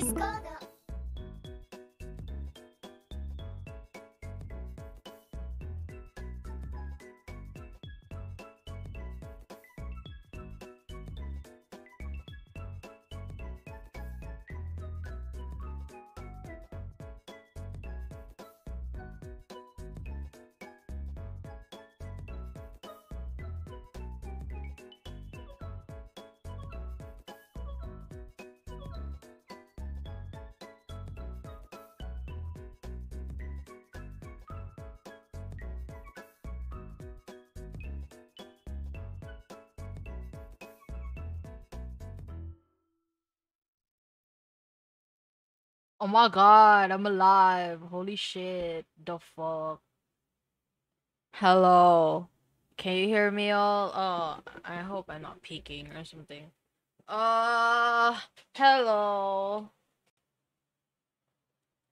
ディスコード Oh my god, I'm alive. Holy shit. The fuck. Hello. Can you hear me all? Oh, I hope I'm not peeking or something. Uh, hello.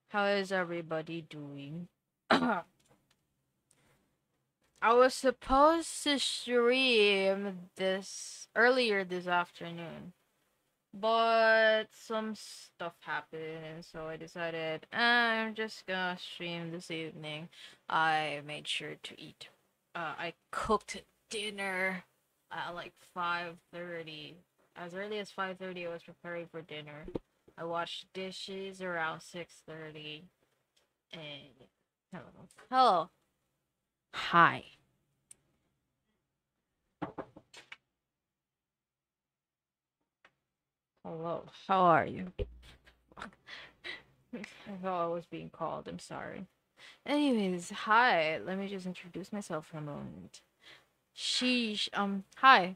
How is everybody doing? I was supposed to stream this earlier this afternoon. But some stuff happened, so I decided I'm just gonna stream this evening. I made sure to eat. Uh, I cooked dinner at like 5:30. As early as 5:30, I was preparing for dinner. I washed dishes around 6:30, and hello, hello, hi. Hello, how are you? I thought I was being called, I'm sorry. Anyways, hi, let me just introduce myself for a moment. Sheesh, um, hi.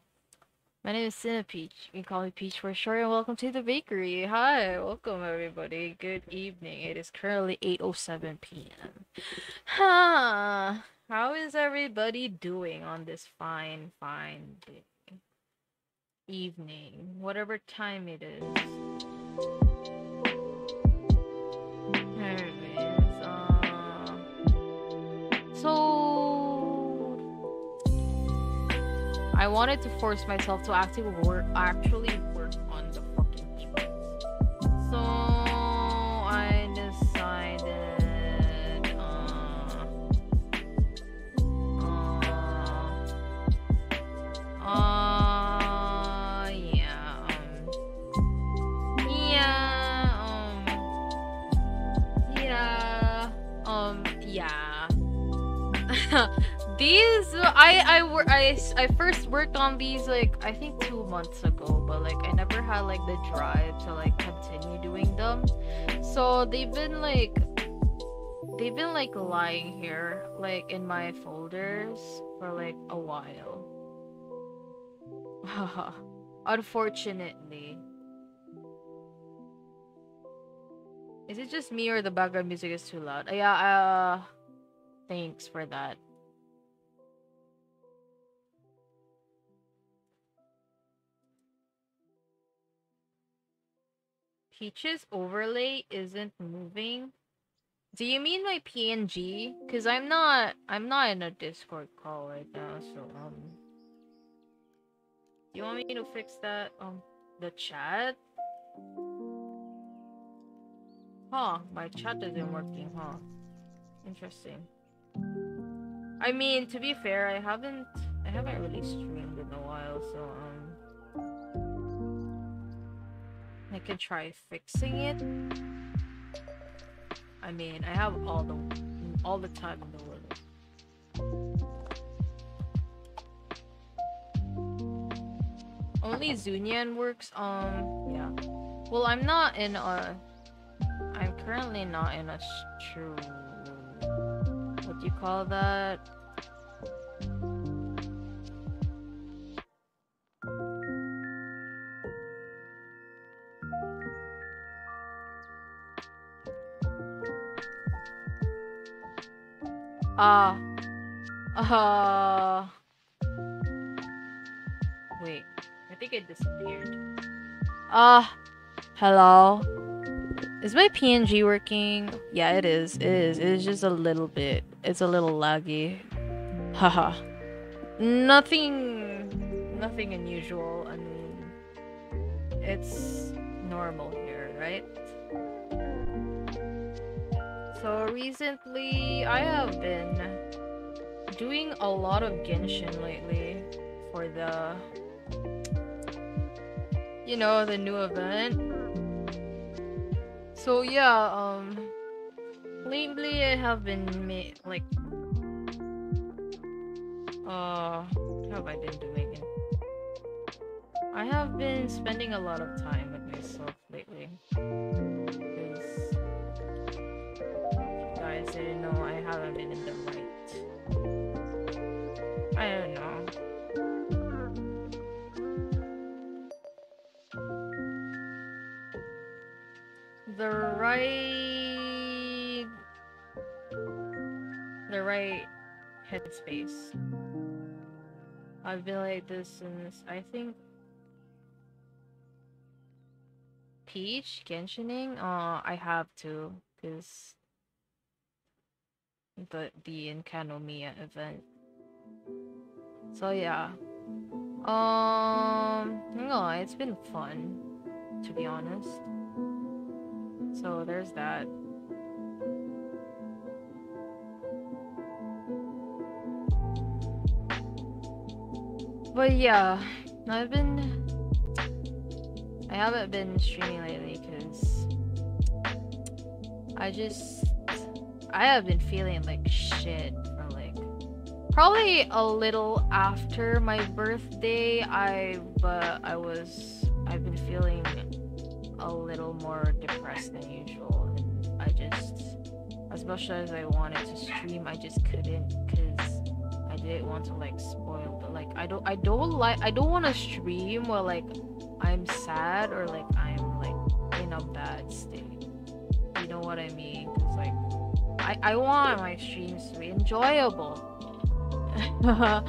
My name is Cinnapeach. You can call me Peach for short, and welcome to the bakery. Hi, welcome everybody. Good evening. It is currently 8.07 p.m. Huh. How is everybody doing on this fine, fine day? Evening, whatever time it is. Uh, so I wanted to force myself to actually work, actually I, I, I, I first worked on these like I think two months ago, but like I never had like the drive to like continue doing them. So they've been like, they've been like lying here, like in my folders for like a while. Unfortunately. Is it just me or the background music is too loud? Uh, Yeah, uh thanks for that. Peach's overlay isn't moving. Do you mean my PNG? Cause I'm not I'm not in a Discord call right now, so um you want me to fix that um the chat? Huh, my chat isn't working, huh? Interesting. I mean, to be fair, I haven't I haven't really streamed in a while, so um I can try fixing it. I mean, I have all the all the time in the world. Only Zunian works. Um, yeah. Well, I'm not in a. I'm currently not in a. true. What do you call that? Ah. Uh. Wait. I think it disappeared. Ah. hello. Is my PNG working? Yeah, it is. It is. It is just a little bit. It's a little laggy. Haha. nothing. Nothing unusual. I mean, it's normal So recently, I have been doing a lot of Genshin lately for the, you know, the new event. So yeah, um, lately I have been made like, uh, how have I been doing? I have been spending a lot of time with myself lately. Because guys didn't know I haven't been in the right. I don't know. The right the right headspace. I've been like this since I think Peach Genshining. Uh, I have to because the the Enkanomiya event. So yeah. Um, no, it's been fun, to be honest. So there's that. But yeah, I've been. I haven't been streaming lately because I just. I have been feeling like shit for like. Probably a little after my birthday, I. But I was. I've been feeling a little more depressed than usual. And I just. As much as I wanted to stream, I just couldn't because I didn't want to like spoil the like I don't I don't like I don't want to stream where like I'm sad or like I'm like in a bad state. You know what I mean? Cause like I I want my streams to be enjoyable.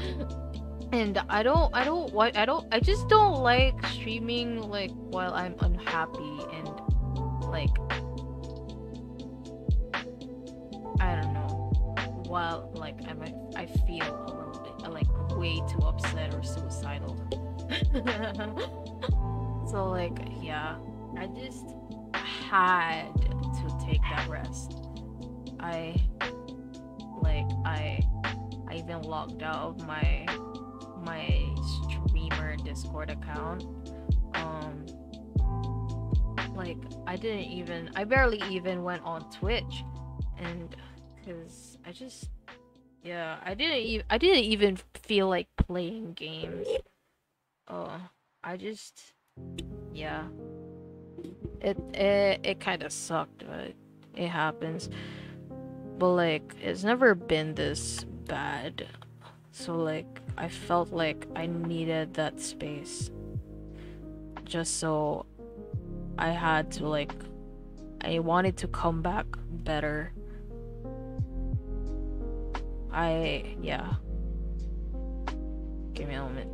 and I don't I don't what I don't I just don't like streaming like while I'm unhappy and like I don't know while like I'm I feel a little bit like way too upset or suicidal. so like yeah, I just had to take that rest. I like I I even logged out of my my streamer Discord account. Um like I didn't even I barely even went on Twitch and cuz I just yeah, I didn't even I didn't even feel like playing games. Oh, I just yeah. It it it kind of sucked, but it happens. But like it's never been this bad. So like I felt like I needed that space. Just so I had to like I wanted to come back better. I yeah. Give me a moment.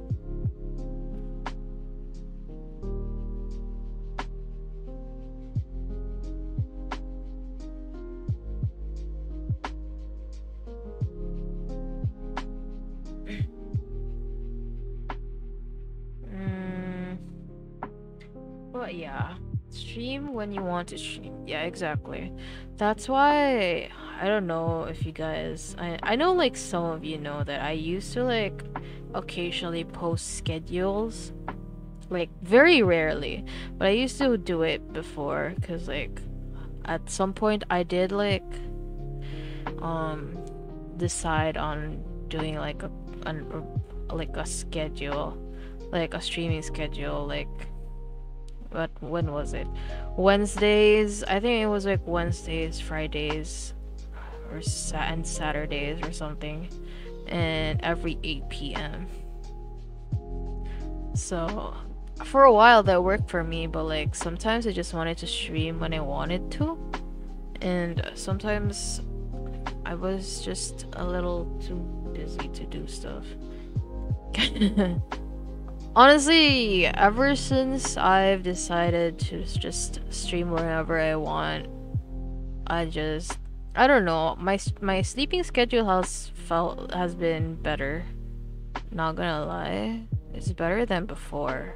Yeah, stream when you want to stream. Yeah, exactly. That's why I don't know if you guys I I know like some of you know that I used to like occasionally post schedules like very rarely, but I used to do it before cuz like at some point I did like um decide on doing like a an, like a schedule like a streaming schedule like what when was it? Wednesdays i think it was like wednesdays fridays or sa- and saturdays or something. And every 8 p.m so for a while that worked for me but like sometimes i just wanted to stream when i wanted to. And sometimes i was just a little too busy to do stuff Honestly, ever since I've decided to just stream whenever I want, I just I don't know. My my sleeping schedule has felt has been better. Not gonna lie, it's better than before.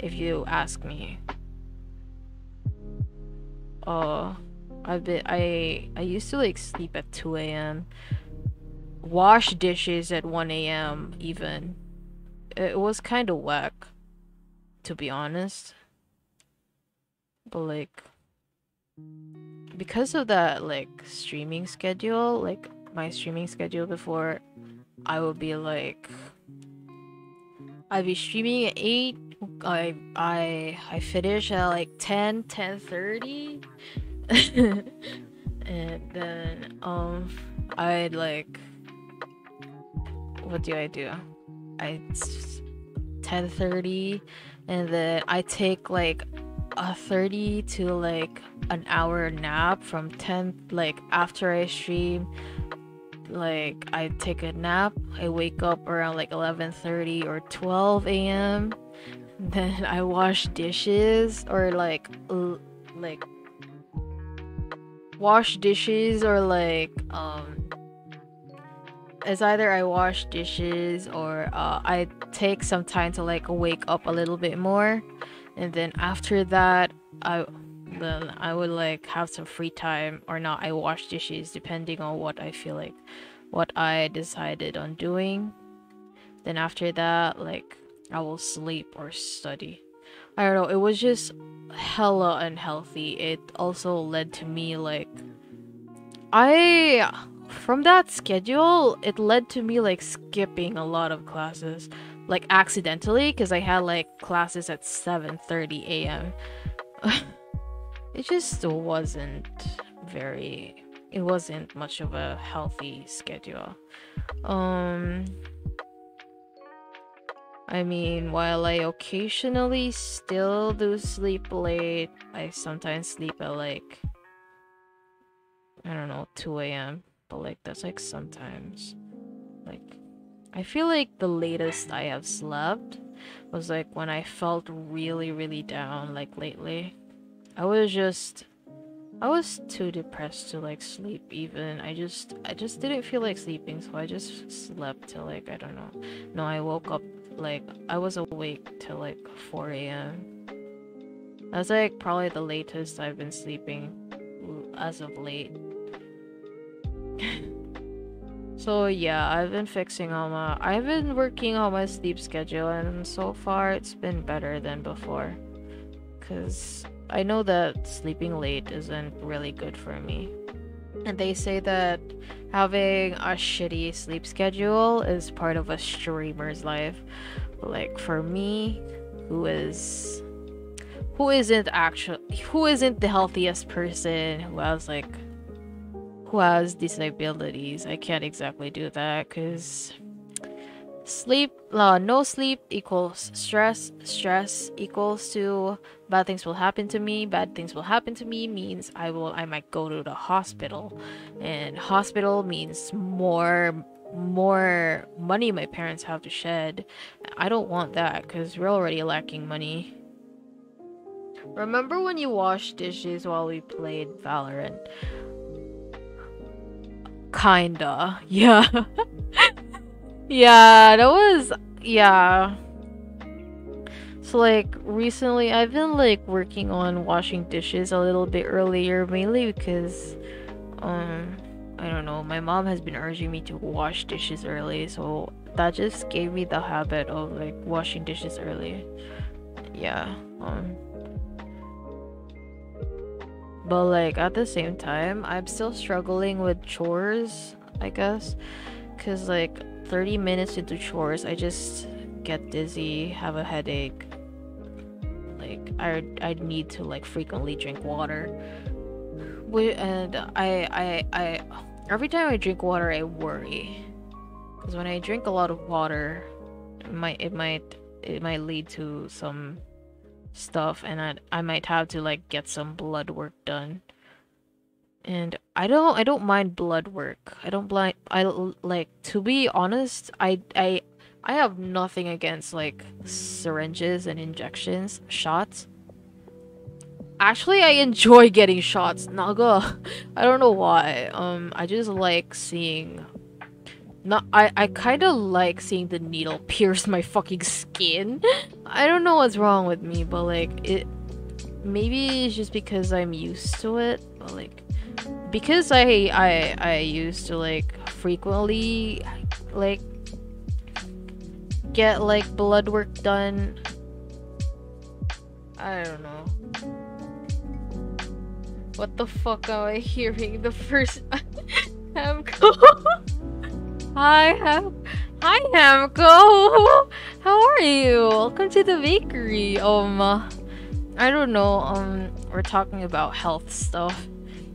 If you ask me. Oh, I've been I I used to like sleep at 2 a.m. Wash dishes at 1 a.m. even. It was kind of whack, to be honest. But like, because of that like streaming schedule, like my streaming schedule before, I would be like, I'd be streaming at 8 I I I finish at like 10 10 30 and then um I'd like what do I do? I 10 30 and then I take like a 30 to like an hour nap from 10 like after I stream. Like I take a nap I wake up around like 11:30 or 12 a.m then I wash dishes or like l- like wash dishes or like um it's either I wash dishes or uh, I take some time to like wake up a little bit more and then after that I then I would like have some free time or not I wash dishes depending on what I feel like what I decided on doing then after that like I will sleep or study. I don't know, it was just hella unhealthy. It also led to me like I from that schedule, it led to me like skipping a lot of classes like accidentally because I had like classes at 7:30 a.m. it just wasn't very it wasn't much of a healthy schedule. Um I mean, while I occasionally still do sleep late, I sometimes sleep at like, I don't know, 2 a.m. But like, that's like sometimes. Like, I feel like the latest I have slept was like when I felt really, really down, like lately. I was just. I was too depressed to like sleep even. I just I just didn't feel like sleeping, so I just slept till like I don't know. No, I woke up like I was awake till like 4 a.m. That's like probably the latest I've been sleeping as of late. so yeah, I've been fixing all my I've been working on my sleep schedule and so far it's been better than before. Cause I know that sleeping late isn't really good for me. And they say that having a shitty sleep schedule is part of a streamer's life. like for me, who is who isn't actually who isn't the healthiest person who has like who has disabilities, I can't exactly do that because sleep uh, no sleep equals stress. Stress equals to bad things will happen to me. Bad things will happen to me means i will i might go to the hospital. And hospital means more more money my parents have to shed. I don't want that because we're already lacking money. Remember when you washed dishes while we played valorant kinda yeah Yeah, that was yeah. So like recently I've been like working on washing dishes a little bit earlier mainly because um I don't know, my mom has been urging me to wash dishes early, so that just gave me the habit of like washing dishes early. Yeah. Um but like at the same time, I'm still struggling with chores, I guess, cuz like 30 minutes into chores, I just get dizzy, have a headache. Like I I need to like frequently drink water. And I I I every time I drink water, I worry. Cuz when I drink a lot of water, it might it might it might lead to some stuff and I I might have to like get some blood work done and I don't I don't mind blood work. I don't blind I like to be honest, I I I have nothing against like syringes and injections, shots. Actually, I enjoy getting shots. Naga, I don't know why. Um, I just like seeing. Not I. I kind of like seeing the needle pierce my fucking skin. I don't know what's wrong with me, but like it. Maybe it's just because I'm used to it. But like, because I I I used to like frequently like get like blood work done. I don't know. What the fuck am I hearing? The first Hamco. Hi Ham. Hi Hamco. How are you? Welcome to the bakery. Um, I don't know. Um, we're talking about health stuff.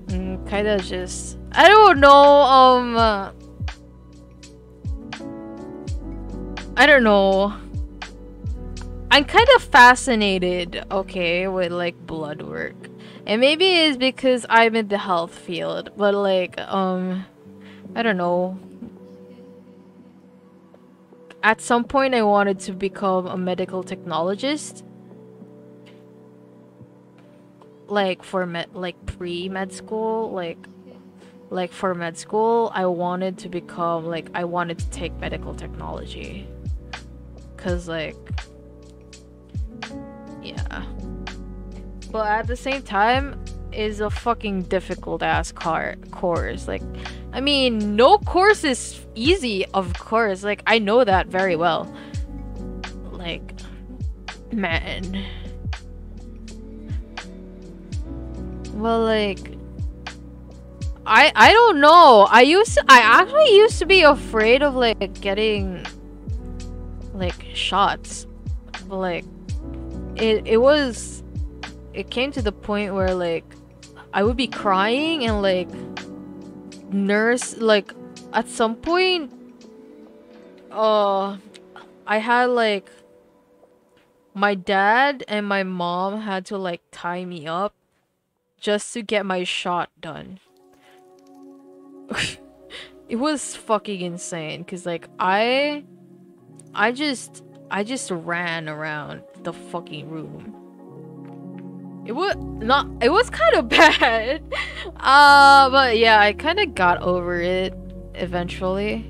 Mm, kind of just. I don't know. Um. I don't know. I'm kind of fascinated, okay, with like blood work. And maybe it's because I'm in the health field, but like, um, I don't know. At some point, I wanted to become a medical technologist. Like for med, like pre med school, like, like for med school, I wanted to become like I wanted to take medical technology because like yeah but at the same time is a fucking difficult ass car course. Like i mean no course is easy of course. Like i know that very well. Like man. Well like i i don't know. I used to, i actually used to be afraid of like getting like shots. Like it it was it came to the point where like I would be crying and like nurse like at some point uh I had like my dad and my mom had to like tie me up just to get my shot done. it was fucking insane cuz like I I just I just ran around the fucking room. It was not it was kind of bad. Uh but yeah, I kind of got over it eventually.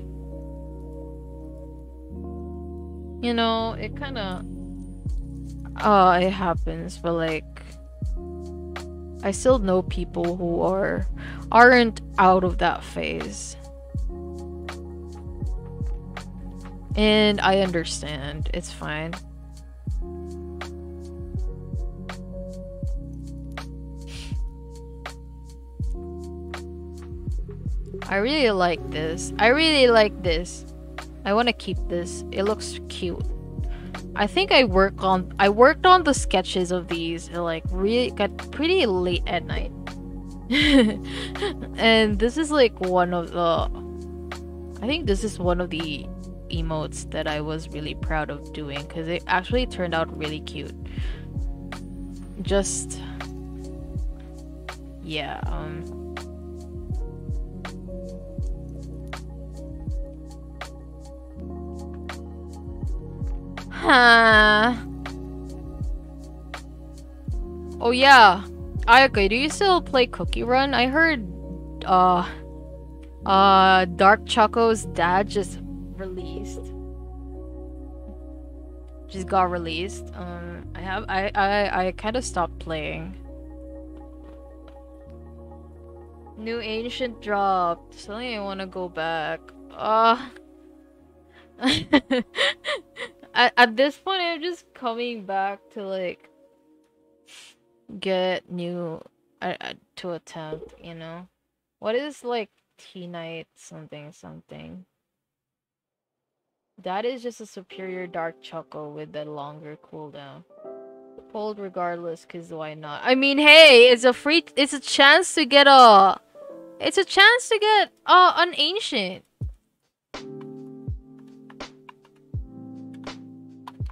You know, it kind of uh it happens, but like I still know people who are aren't out of that phase. And I understand. It's fine. I really like this. I really like this. I want to keep this. It looks cute. I think I work on I worked on the sketches of these like really got pretty late at night. and this is like one of the I think this is one of the emotes that I was really proud of doing because it actually turned out really cute. Just yeah, um Huh. Oh yeah. Ayaka, do you still play Cookie Run? I heard uh uh Dark Choco's dad just released. Just got released. Um, I have I I I kind of stopped playing. New ancient dropped. Suddenly I want to go back. Uh. at, at this point, I'm just coming back to like get new uh, uh to attempt. You know, what is like Tea Knight something something. That is just a superior dark choco with the longer cooldown. Hold regardless, cause why not? I mean, hey, it's a free, it's a chance to get a, it's a chance to get uh, an ancient.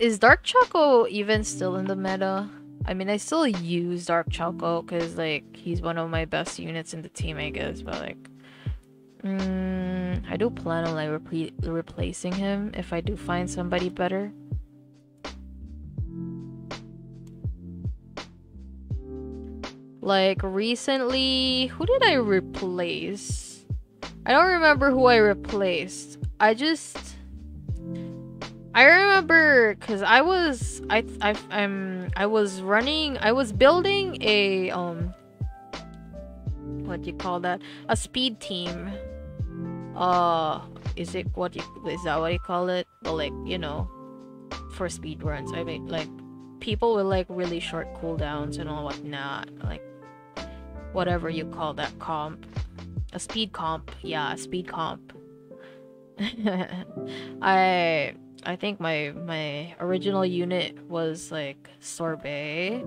Is Dark Choco even still in the meta? I mean, I still use Dark Choco because, like, he's one of my best units in the team, I guess, but, like, Mm, I do plan on like repre replacing him if I do find somebody better. Like recently, who did I replace? I don't remember who I replaced. I just I remember cuz I was I I I'm I was running I was building a um what do you call that? A speed team. Uh, is it what you is that what you call it? But like you know, for speed runs, I mean like people with like really short cooldowns and all whatnot, like whatever you call that comp, a speed comp. Yeah, a speed comp. I I think my my original unit was like sorbet,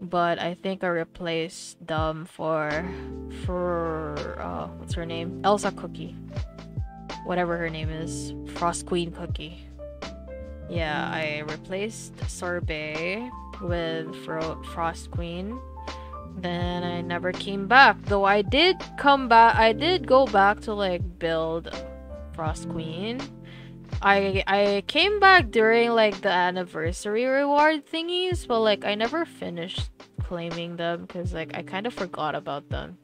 but I think I replaced them for for uh, what's her name? Elsa Cookie, whatever her name is, Frost Queen Cookie. Yeah, I replaced sorbet with Fro- Frost Queen. Then I never came back. Though I did come back. I did go back to like build Frost Queen I I came back during like the anniversary reward thingies, but like I never finished claiming them because like I kind of forgot about them.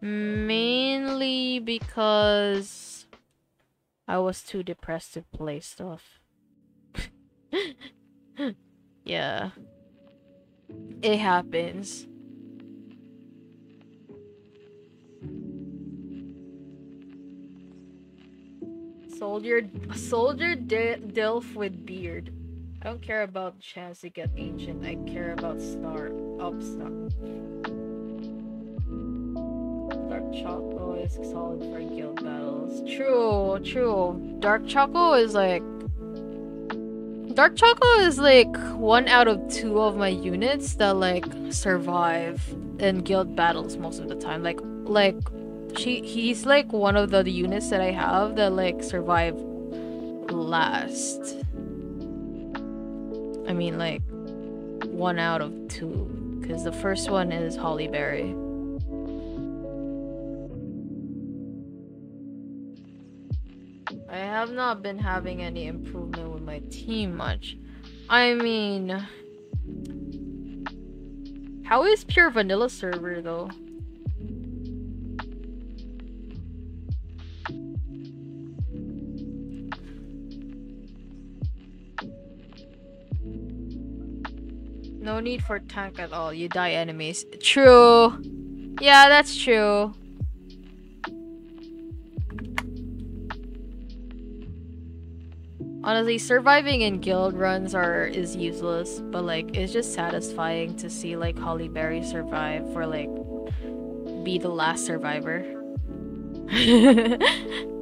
Mainly because I was too depressed to play stuff. yeah. It happens. Soldier, soldier Dilf with beard. I don't care about chance to get ancient. I care about star up star. Dark Choco is solid for guild battles. True, true. Dark Choco is like Dark Choco is like one out of two of my units that like survive in guild battles most of the time. Like like she he's like one of the units that I have that like survive last. I mean like one out of two because the first one is Holly Berry. I have not been having any improvement with my team much. I mean, how is pure vanilla server though? No need for tank at all. You die enemies. True. Yeah, that's true. Honestly, surviving in guild runs are is useless, but like it's just satisfying to see like Hollyberry survive for like be the last survivor.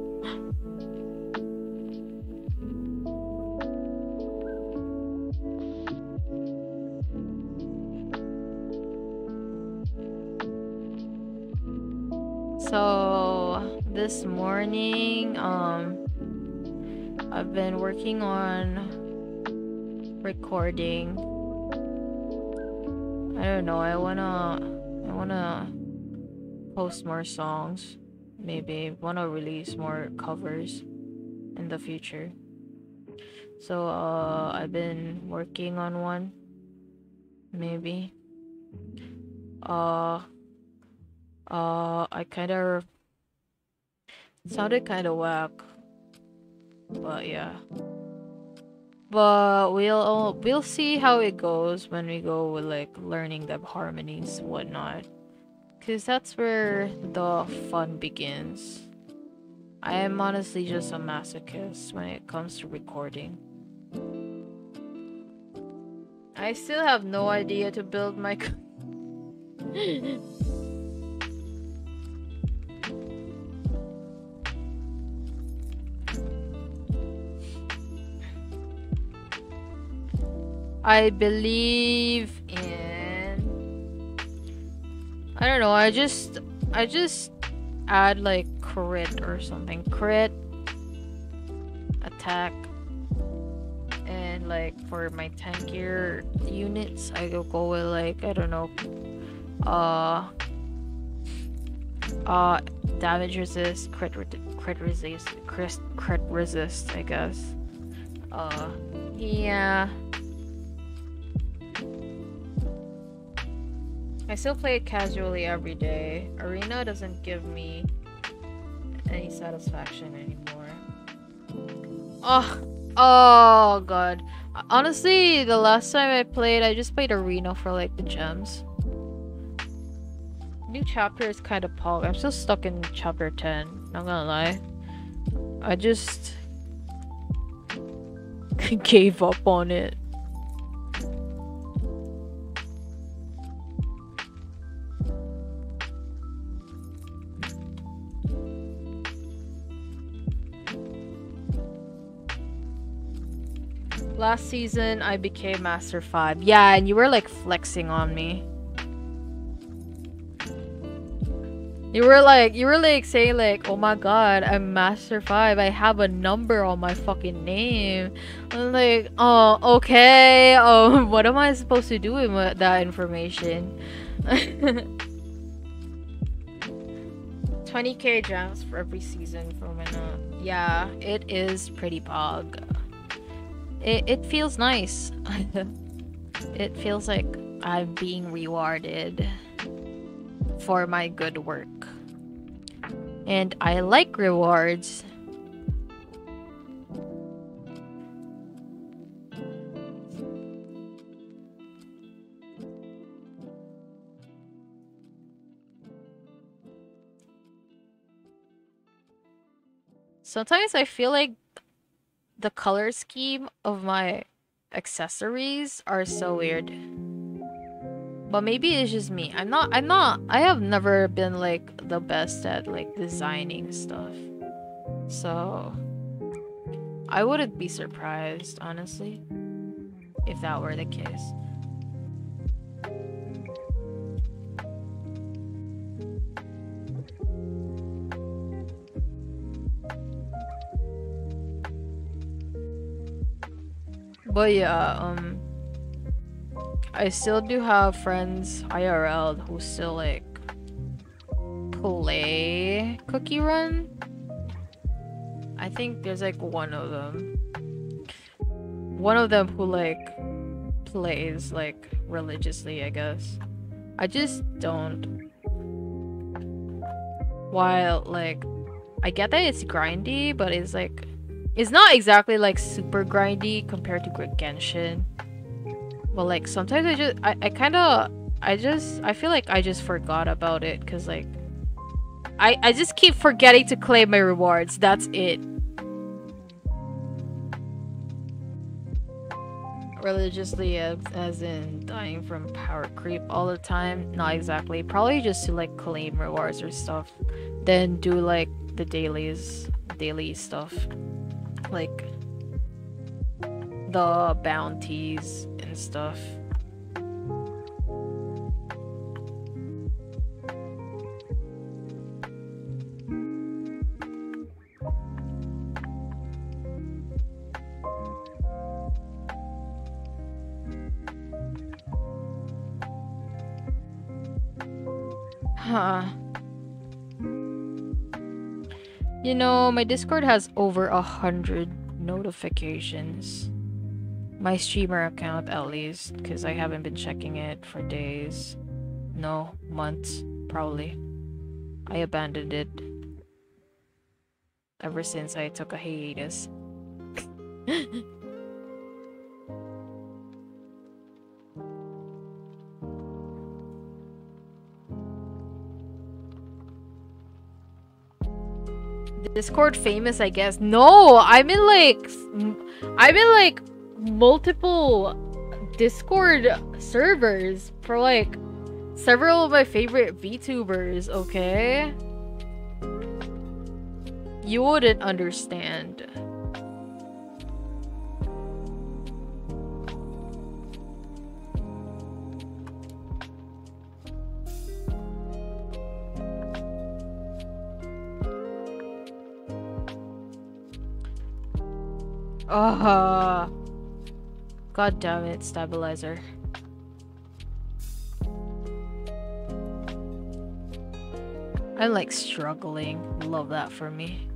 So this morning, um, I've been working on recording. I don't know. I wanna, I wanna post more songs. Maybe wanna release more covers in the future. So uh, I've been working on one. Maybe. Uh uh, I kind of sounded kind of whack, but yeah. But we'll we'll see how it goes when we go with like learning the harmonies whatnot, cause that's where the fun begins. I am honestly just a masochist when it comes to recording. I still have no idea to build my. I believe in I don't know, I just I just add like crit or something. Crit attack and like for my tankier units I go go with like I don't know uh uh damage resist crit crit resist crit, crit resist I guess uh yeah I still play it casually every day. Arena doesn't give me any satisfaction anymore. Oh, oh god. Honestly, the last time I played, I just played Arena for like the gems. new chapter is kind of pog. I'm still stuck in chapter 10, not gonna lie. I just gave up on it. Last season, I became Master 5. Yeah, and you were like flexing on me. You were like, you were like saying like, oh my god, I'm Master 5. I have a number on my fucking name. I'm like, oh, okay. Oh, what am I supposed to do with that information? 20k gems for every season for Winna. Yeah, it is pretty bog it, it feels nice. it feels like I'm being rewarded for my good work. And I like rewards. Sometimes I feel like the color scheme of my accessories are so weird. But maybe it's just me. I'm not I'm not I have never been like the best at like designing stuff. So I wouldn't be surprised, honestly, if that were the case. But yeah, um I still do have friends IRL who still like play Cookie Run. I think there's like one of them. One of them who like plays like religiously, I guess. I just don't. While like I get that it's grindy, but it's like it's not exactly like super grindy compared to Genshin. But like sometimes I just I, I kinda I just I feel like I just forgot about it because like I, I just keep forgetting to claim my rewards. That's it. Religiously as, as in dying from power creep all the time. Not exactly. Probably just to like claim rewards or stuff. Then do like the dailies daily stuff like the bounties and stuff. You know, my Discord has over a hundred notifications. My streamer account, at least, because I haven't been checking it for days. No, months, probably. I abandoned it ever since I took a hiatus. Discord famous, I guess. No, I'm in like, I'm in like multiple Discord servers for like several of my favorite VTubers, okay? You wouldn't understand. Oh. God damn it, stabilizer. I'm like struggling. Love that for me.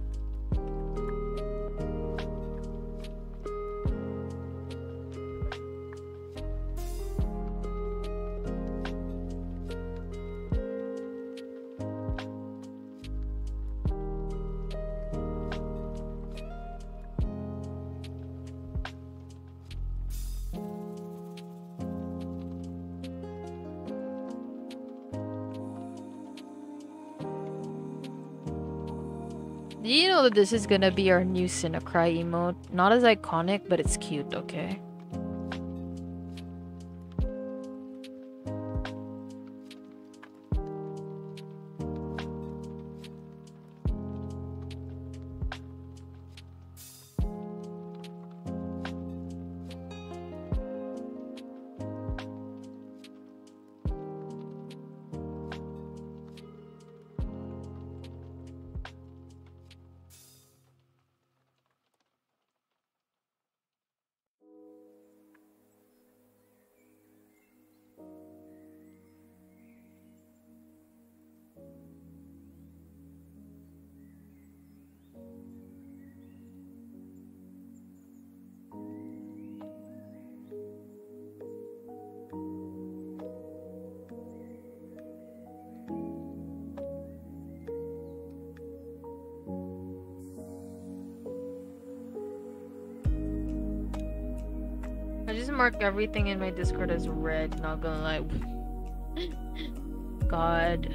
That this is gonna be our new Cinnacry emote? Not as iconic, but it's cute, okay? Mark everything in my Discord as red, not gonna lie. God.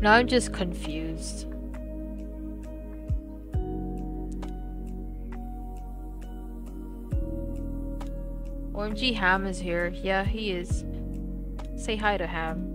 Now I'm just confused. OMG Ham is here. Yeah, he is. Say hi to Ham.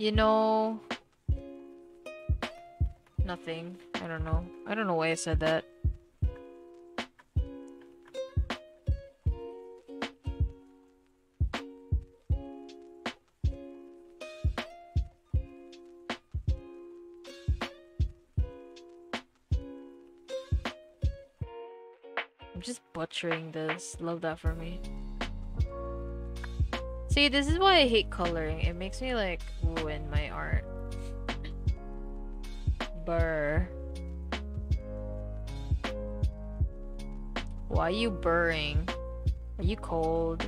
You know... Nothing. I don't know. I don't know why I said that. I'm just butchering this. Love that for me. See, this is why I hate coloring. It makes me like ruin my art. Burr. Why are you burring? Are you cold?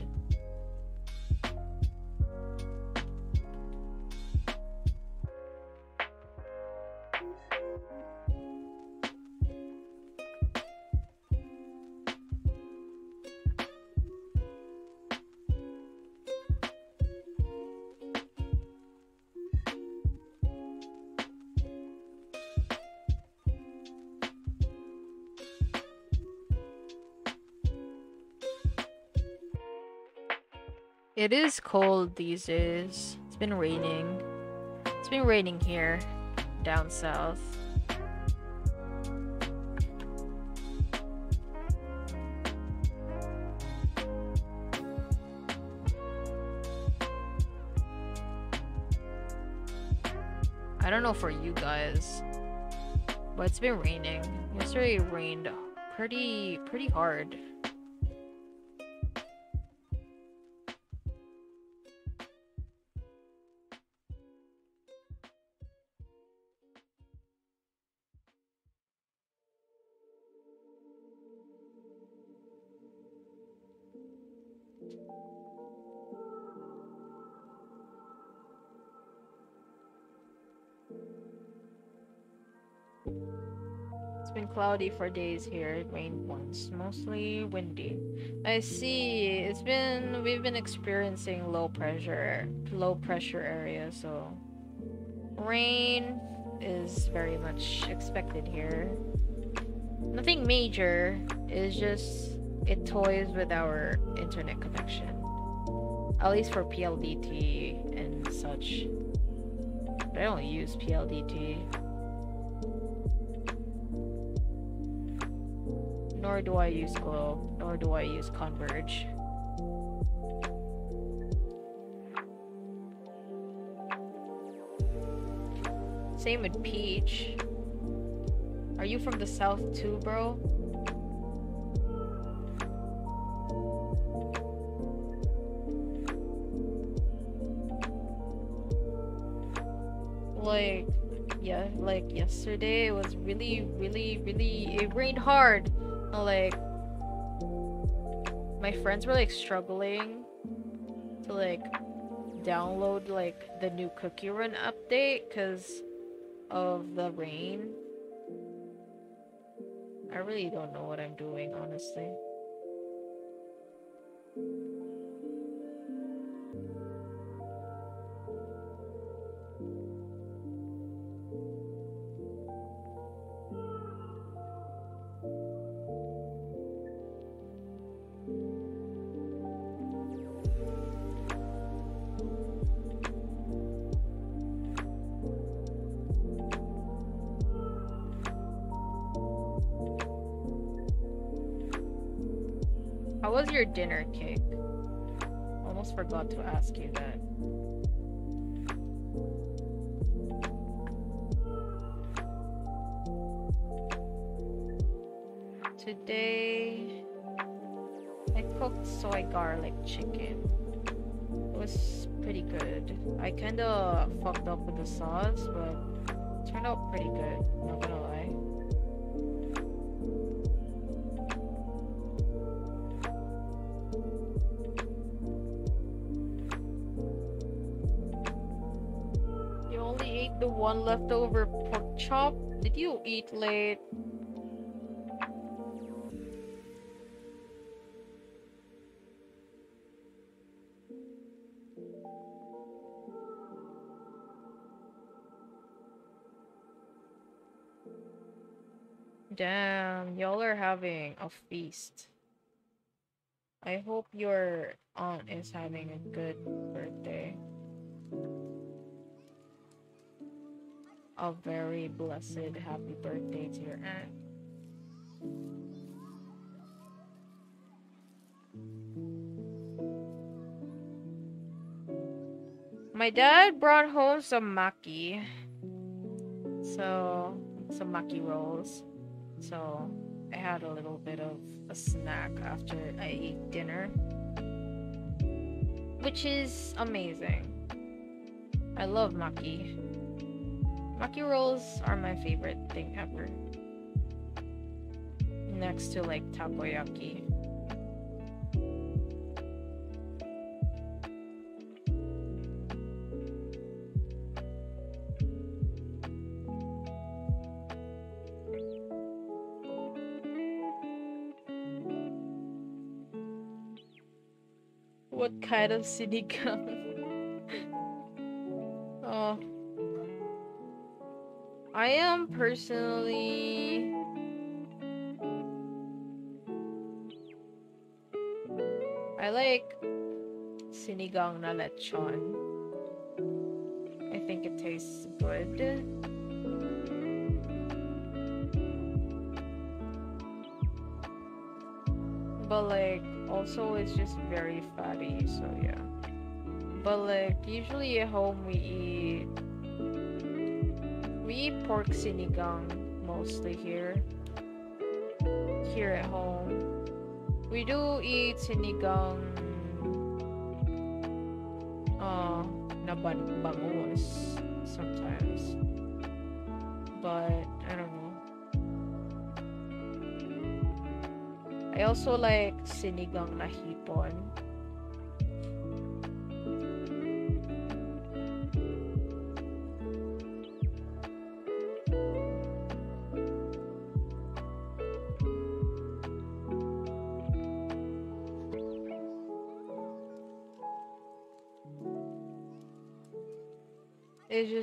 It is cold these days. It's been raining. It's been raining here, down south. I don't know for you guys, but it's been raining. Yesterday it rained pretty pretty hard. Cloudy for days here. It rained once, mostly windy. I see. It's been we've been experiencing low pressure, low pressure area, so rain is very much expected here. Nothing major. It's just it toys with our internet connection. At least for PLDT and such. But I don't use PLDT. Nor do I use Globe, nor do I use Converge. Same with Peach. Are you from the south too, bro? Like, yeah, like yesterday it was really, really, really, it rained hard. Like, my friends were like struggling to like download like the new cookie run update because of the rain. I really don't know what I'm doing, honestly. Your dinner, cake? Almost forgot to ask you that. Today, I cooked soy garlic chicken. It was pretty good. I kinda fucked up with the sauce, but turned out pretty good, gonna the one leftover pork chop? Did you eat late? Damn, y'all are having a feast. I hope your aunt is having a good birthday. A very blessed happy birthday to your aunt. My dad brought home some maki. So, some maki rolls. So, I had a little bit of a snack after I ate dinner. Which is amazing. I love maki. Maki rolls are my favorite thing ever. Next to like takoyaki. What kind of sinigang? I am personally I like sinigang na lechon. I think it tastes good. But like also it's just very fatty, so yeah. But like usually at home we eat we eat pork sinigang mostly here. Here at home. We do eat sinigang uh na ban- bangus sometimes. But I don't know. I also like sinigang na hipon.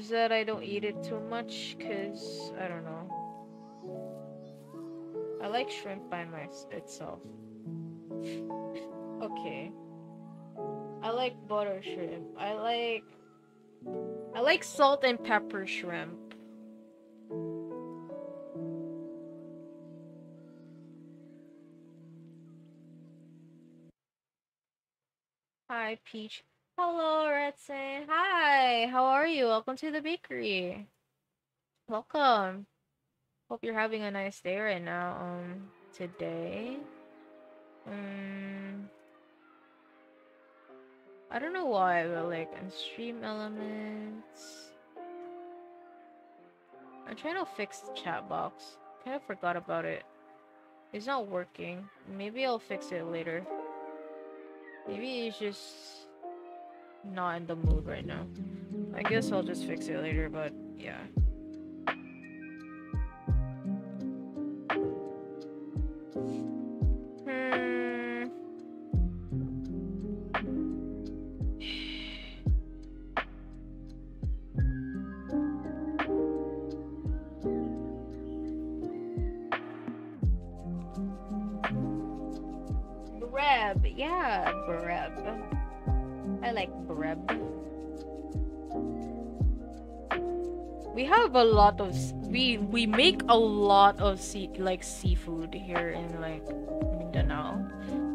That I don't eat it too much because I don't know. I like shrimp by my itself. okay. I like butter shrimp. I like I like salt and pepper shrimp. Hi, Peach. Hello, Redson. Hi, how are you? Welcome to the bakery. Welcome. Hope you're having a nice day right now. Um, today. Um, I don't know why, but like on StreamElements. I'm trying to fix the chat box. Kind of forgot about it. It's not working. Maybe I'll fix it later. Maybe it's just not in the mood right now. I guess I'll just fix it later, but yeah. A lot of we we make a lot of sea like seafood here in like Mindanao.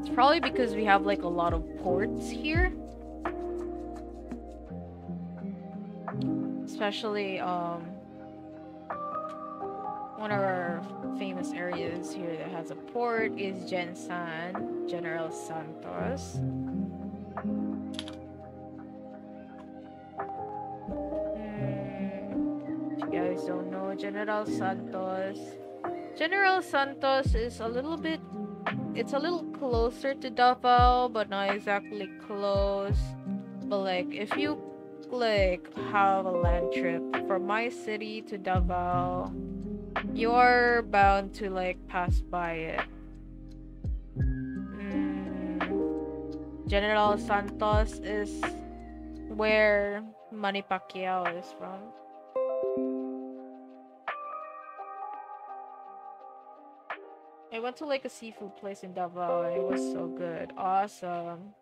It's probably because we have like a lot of ports here. Especially um one of our famous areas here that has a port is Gensan, General Santos. General Santos, General Santos is a little bit, it's a little closer to Davao, but not exactly close. But like, if you like have a land trip from my city to Davao, you are bound to like pass by it. Mm, General Santos is where Manny Pacquiao is from. I went to like a seafood place in Davao it was so good. Awesome.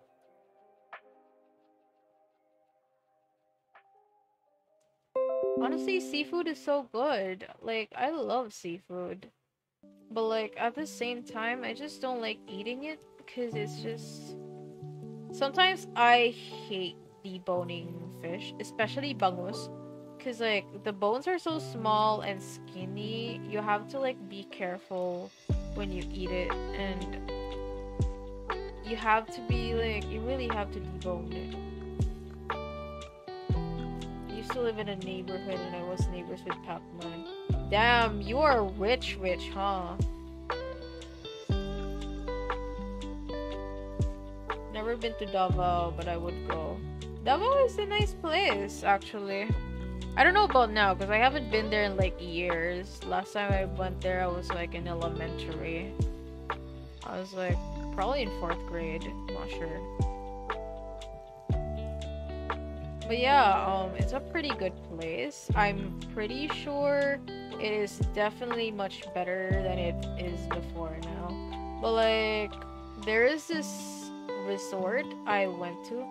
Honestly, seafood is so good. Like, I love seafood. But, like, at the same time, I just don't like eating it because it's just. Sometimes I hate deboning fish, especially bangus. Because, like, the bones are so small and skinny, you have to, like, be careful when you eat it. And you have to be, like, you really have to debone it used to live in a neighborhood and I was neighbors with Pac-Man. Damn, you are rich rich, huh? Never been to Davao, but I would go. Davao is a nice place, actually. I don't know about now, because I haven't been there in like years. Last time I went there, I was like in elementary. I was like probably in fourth grade, not sure. But yeah, um, it's a pretty good place. I'm pretty sure it is definitely much better than it is before now. But like, there is this resort I went to.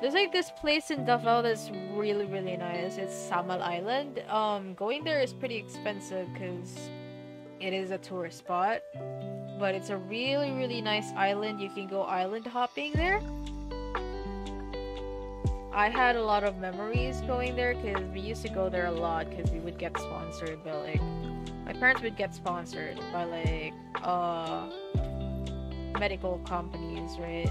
There's like this place in Davao that's really really nice. It's Samal Island. Um, going there is pretty expensive because it is a tourist spot. But it's a really really nice island. You can go island hopping there. I had a lot of memories going there because we used to go there a lot because we would get sponsored by like my parents would get sponsored by like uh medical companies, right?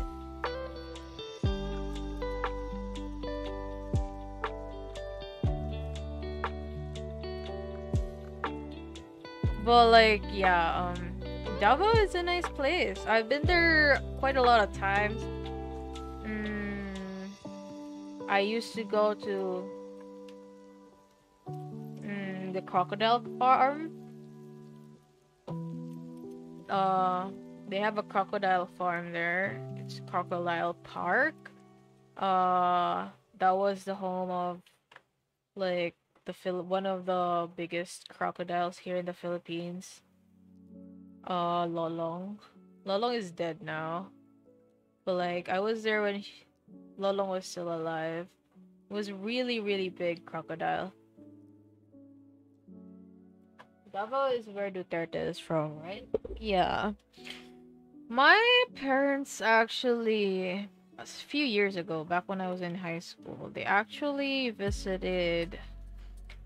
But like yeah, um Davao is a nice place. I've been there quite a lot of times. Mm, I used to go to mm, the crocodile farm. Uh, they have a crocodile farm there. It's Crocodile Park. Uh, that was the home of like the Phil one of the biggest crocodiles here in the Philippines. Uh, Lolong. Lolong is dead now. But like, I was there when he, Lolong was still alive. It was really, really big crocodile. Davao is where Duterte is from, right? Yeah. My parents actually, a few years ago, back when I was in high school, they actually visited.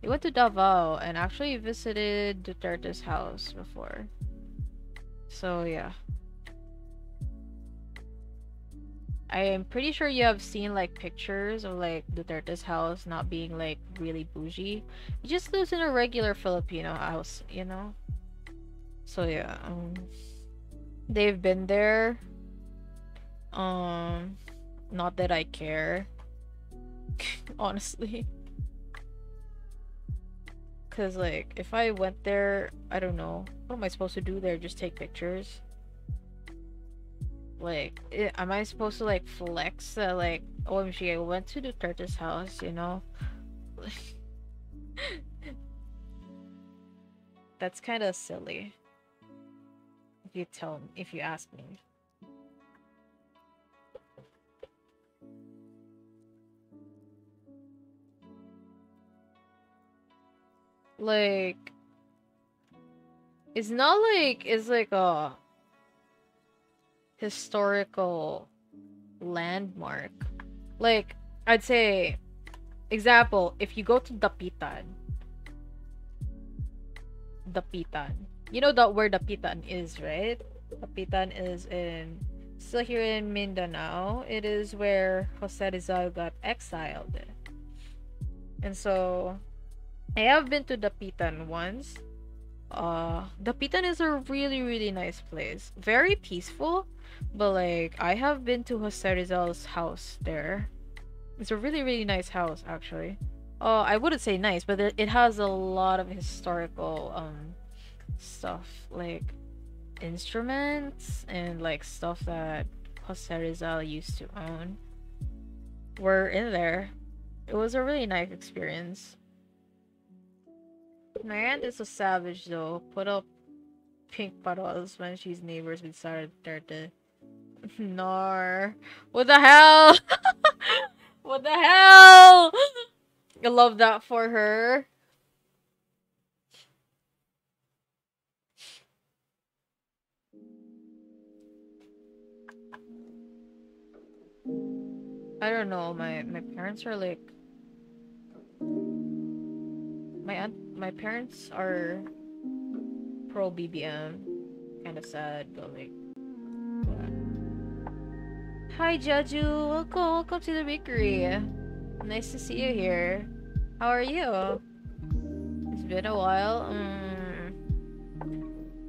They went to Davao and actually visited Duterte's house before. So, yeah. I am pretty sure you have seen like pictures of like Duterte's house not being like really bougie. He just lives in a regular Filipino house, you know? So yeah, um they've been there. Um not that I care. Honestly. Cause like if I went there, I don't know. What am I supposed to do there? Just take pictures? Like, eh, am I supposed to like flex that like, OMG, I went to Duterte's house, you know? That's kind of silly. If you tell, me if you ask me. Like, it's not like it's like a historical landmark. Like, I'd say, example, if you go to Dapitan, Dapitan, you know that where Dapitan is, right? Dapitan is in still here in Mindanao. It is where Jose Rizal got exiled. And so I have been to Dapitan once. Uh Dapitan is a really really nice place. Very peaceful but like, I have been to Jose Rizal's house there. It's a really, really nice house, actually. Oh, I wouldn't say nice, but it has a lot of historical um stuff, like instruments and like stuff that Jose Rizal used to own. Were in there. It was a really nice experience. My aunt is a savage though. Put up pink bottles when she's neighbors with Sara Duterte. Nar. What the hell? what the hell? I love that for her. I don't know. My my parents are like my aunt, my parents are pro BBM. Kind of sad, but like Hi, Jeju. Welcome, welcome to the bakery. Nice to see you here. How are you? It's been a while. Mm.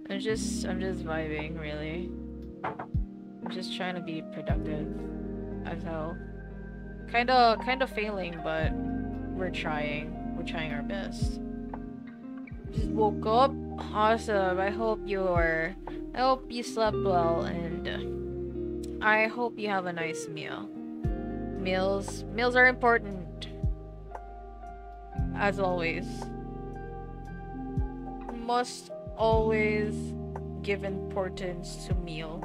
I'm just, I'm just vibing, really. I'm just trying to be productive as hell. Kinda, kinda failing, but we're trying. We're trying our best. Just woke up. Awesome. I hope you're. I hope you slept well and. I hope you have a nice meal. Meals meals are important. As always. Must always give importance to meal.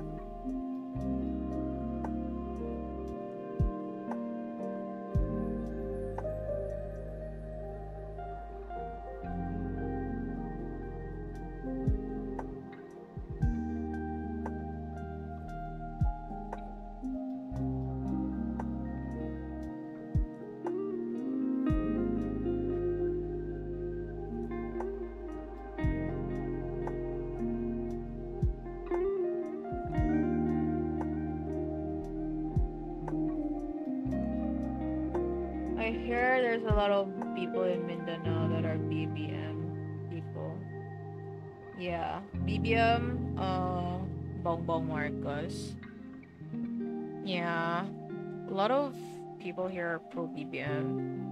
People here are pro BBM.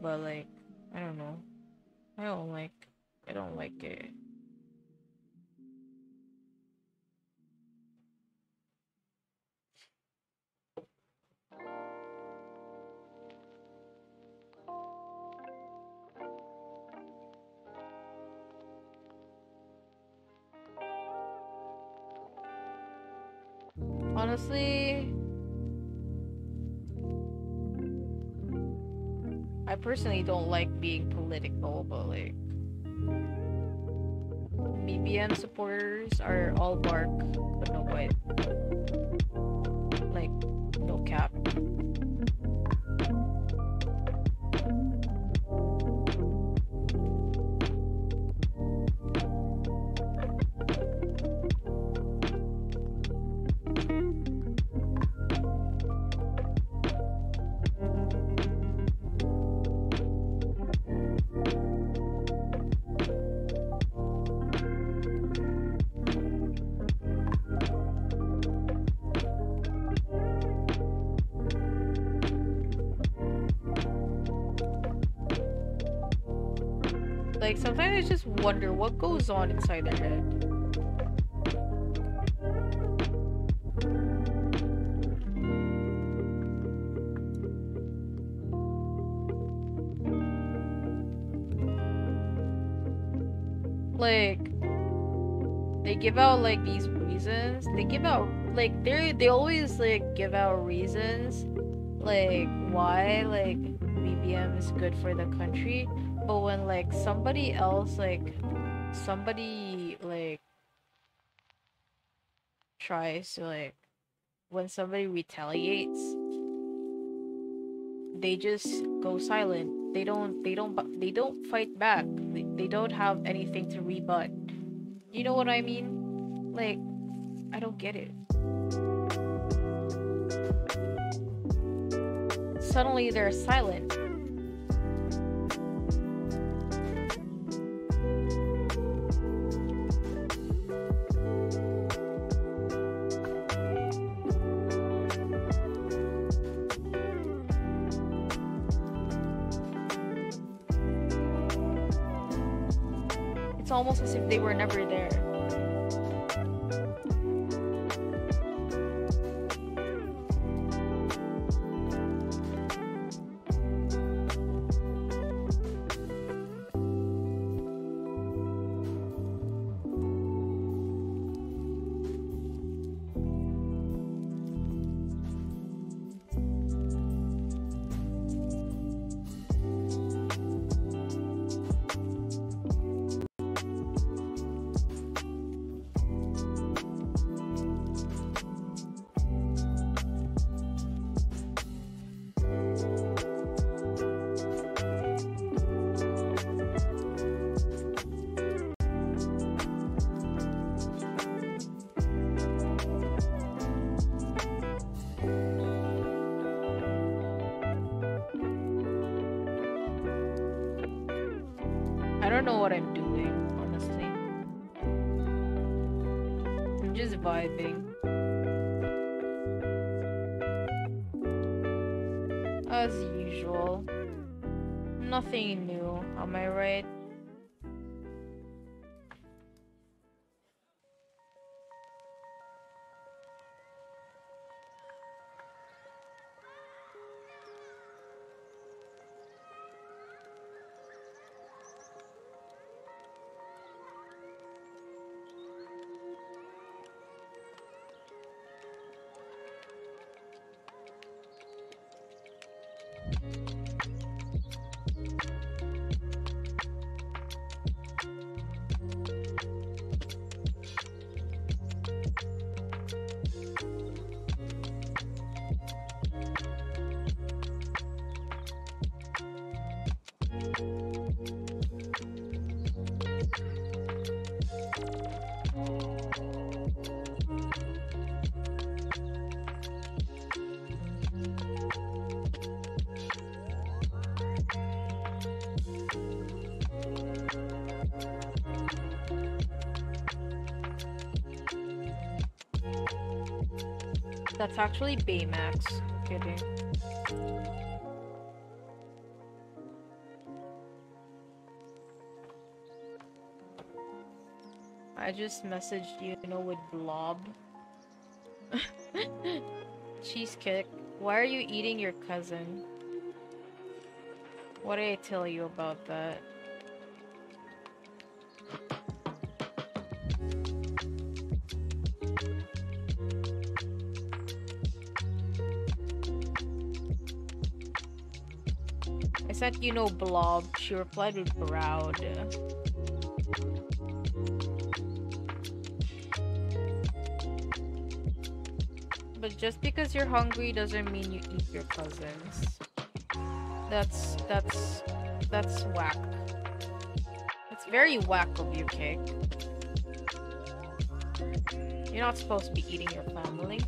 But like, I don't know. I don't like, I don't like it. Honestly, I personally don't like being political, but like BBM supporters are all bark but no bite. Like no cap. Wonder what goes on inside their head. Like they give out like these reasons. They give out like they they always like give out reasons like why like BBM is good for the country but when like somebody else like somebody like tries to like when somebody retaliates they just go silent. They don't they don't they don't fight back. They, they don't have anything to rebut. You know what i mean? Like i don't get it. Suddenly they're silent they were never there. That's actually Baymax. Kidding. I just messaged you, you know, with Blob. Cheesecake, why are you eating your cousin? What did I tell you about that? Sent you know, blob. She replied with proud. But just because you're hungry doesn't mean you eat your cousins. That's that's that's whack. It's very whack of you, Cake. You're not supposed to be eating your family.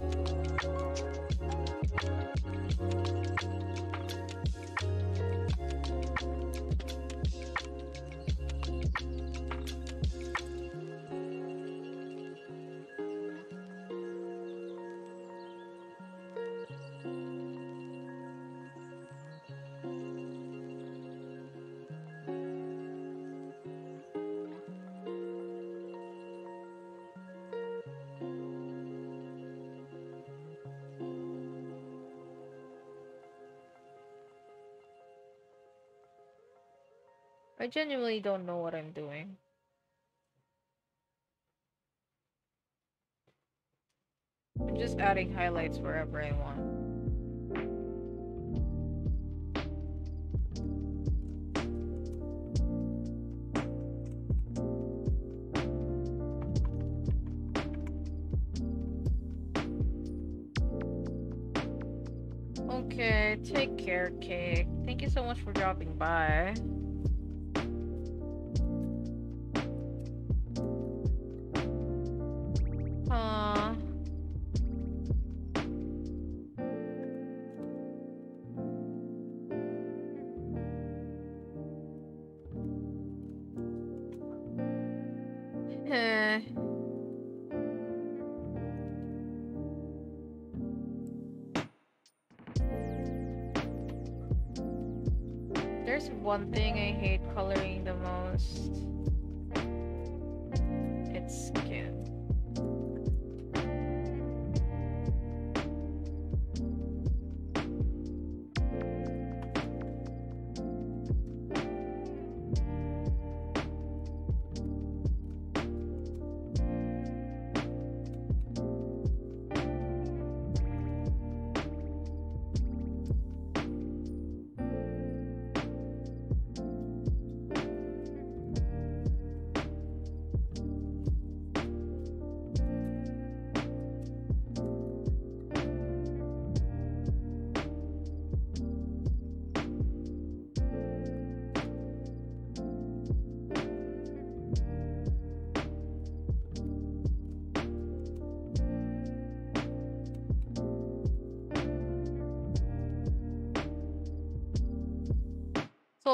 I genuinely don't know what I'm doing. I'm just adding highlights wherever I want. Okay, take care, Cake. Thank you so much for dropping by.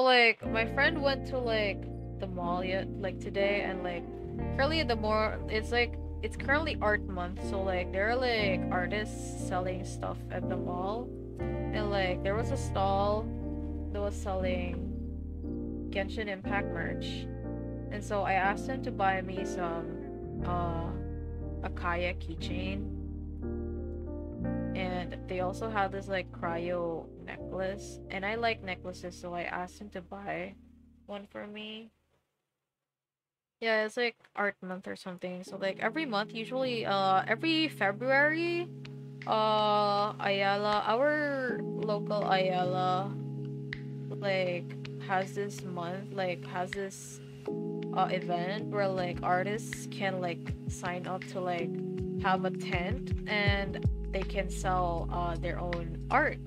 So like my friend went to like the mall yet like today and like currently the more it's like it's currently art month so like there are like artists selling stuff at the mall. And like there was a stall that was selling Genshin Impact merch. And so I asked him to buy me some uh a Kaeya keychain. And they also had this like cryo necklace and i like necklaces so i asked him to buy one for me yeah it's like art month or something so like every month usually uh every february uh ayala our local ayala like has this month like has this uh event where like artists can like sign up to like have a tent and they can sell uh, their own art.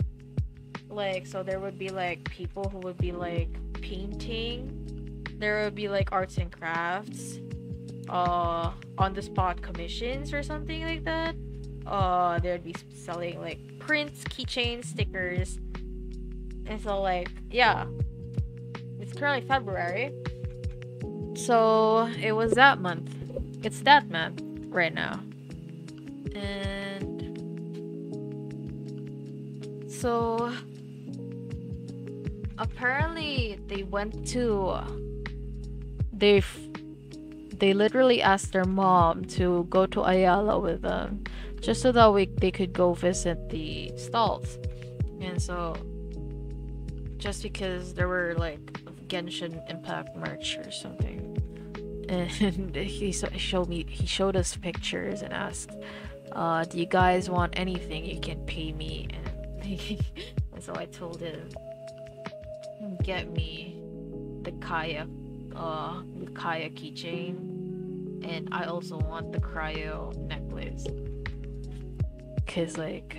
Like, so there would be like people who would be like painting, there would be like arts and crafts, uh, on the spot commissions or something like that. Uh, they'd be selling like prints, keychains, stickers, and so like yeah, it's currently February, so it was that month. It's that month right now, and so apparently they went to they they literally asked their mom to go to Ayala with them just so that we they could go visit the stalls. And so just because there were like Genshin Impact merch or something. And he showed me he showed us pictures and asked, uh, do you guys want anything you can pay me and and so I told him. Get me the Kaeya uh the Kaeya keychain and I also want the cryo necklace. Cause like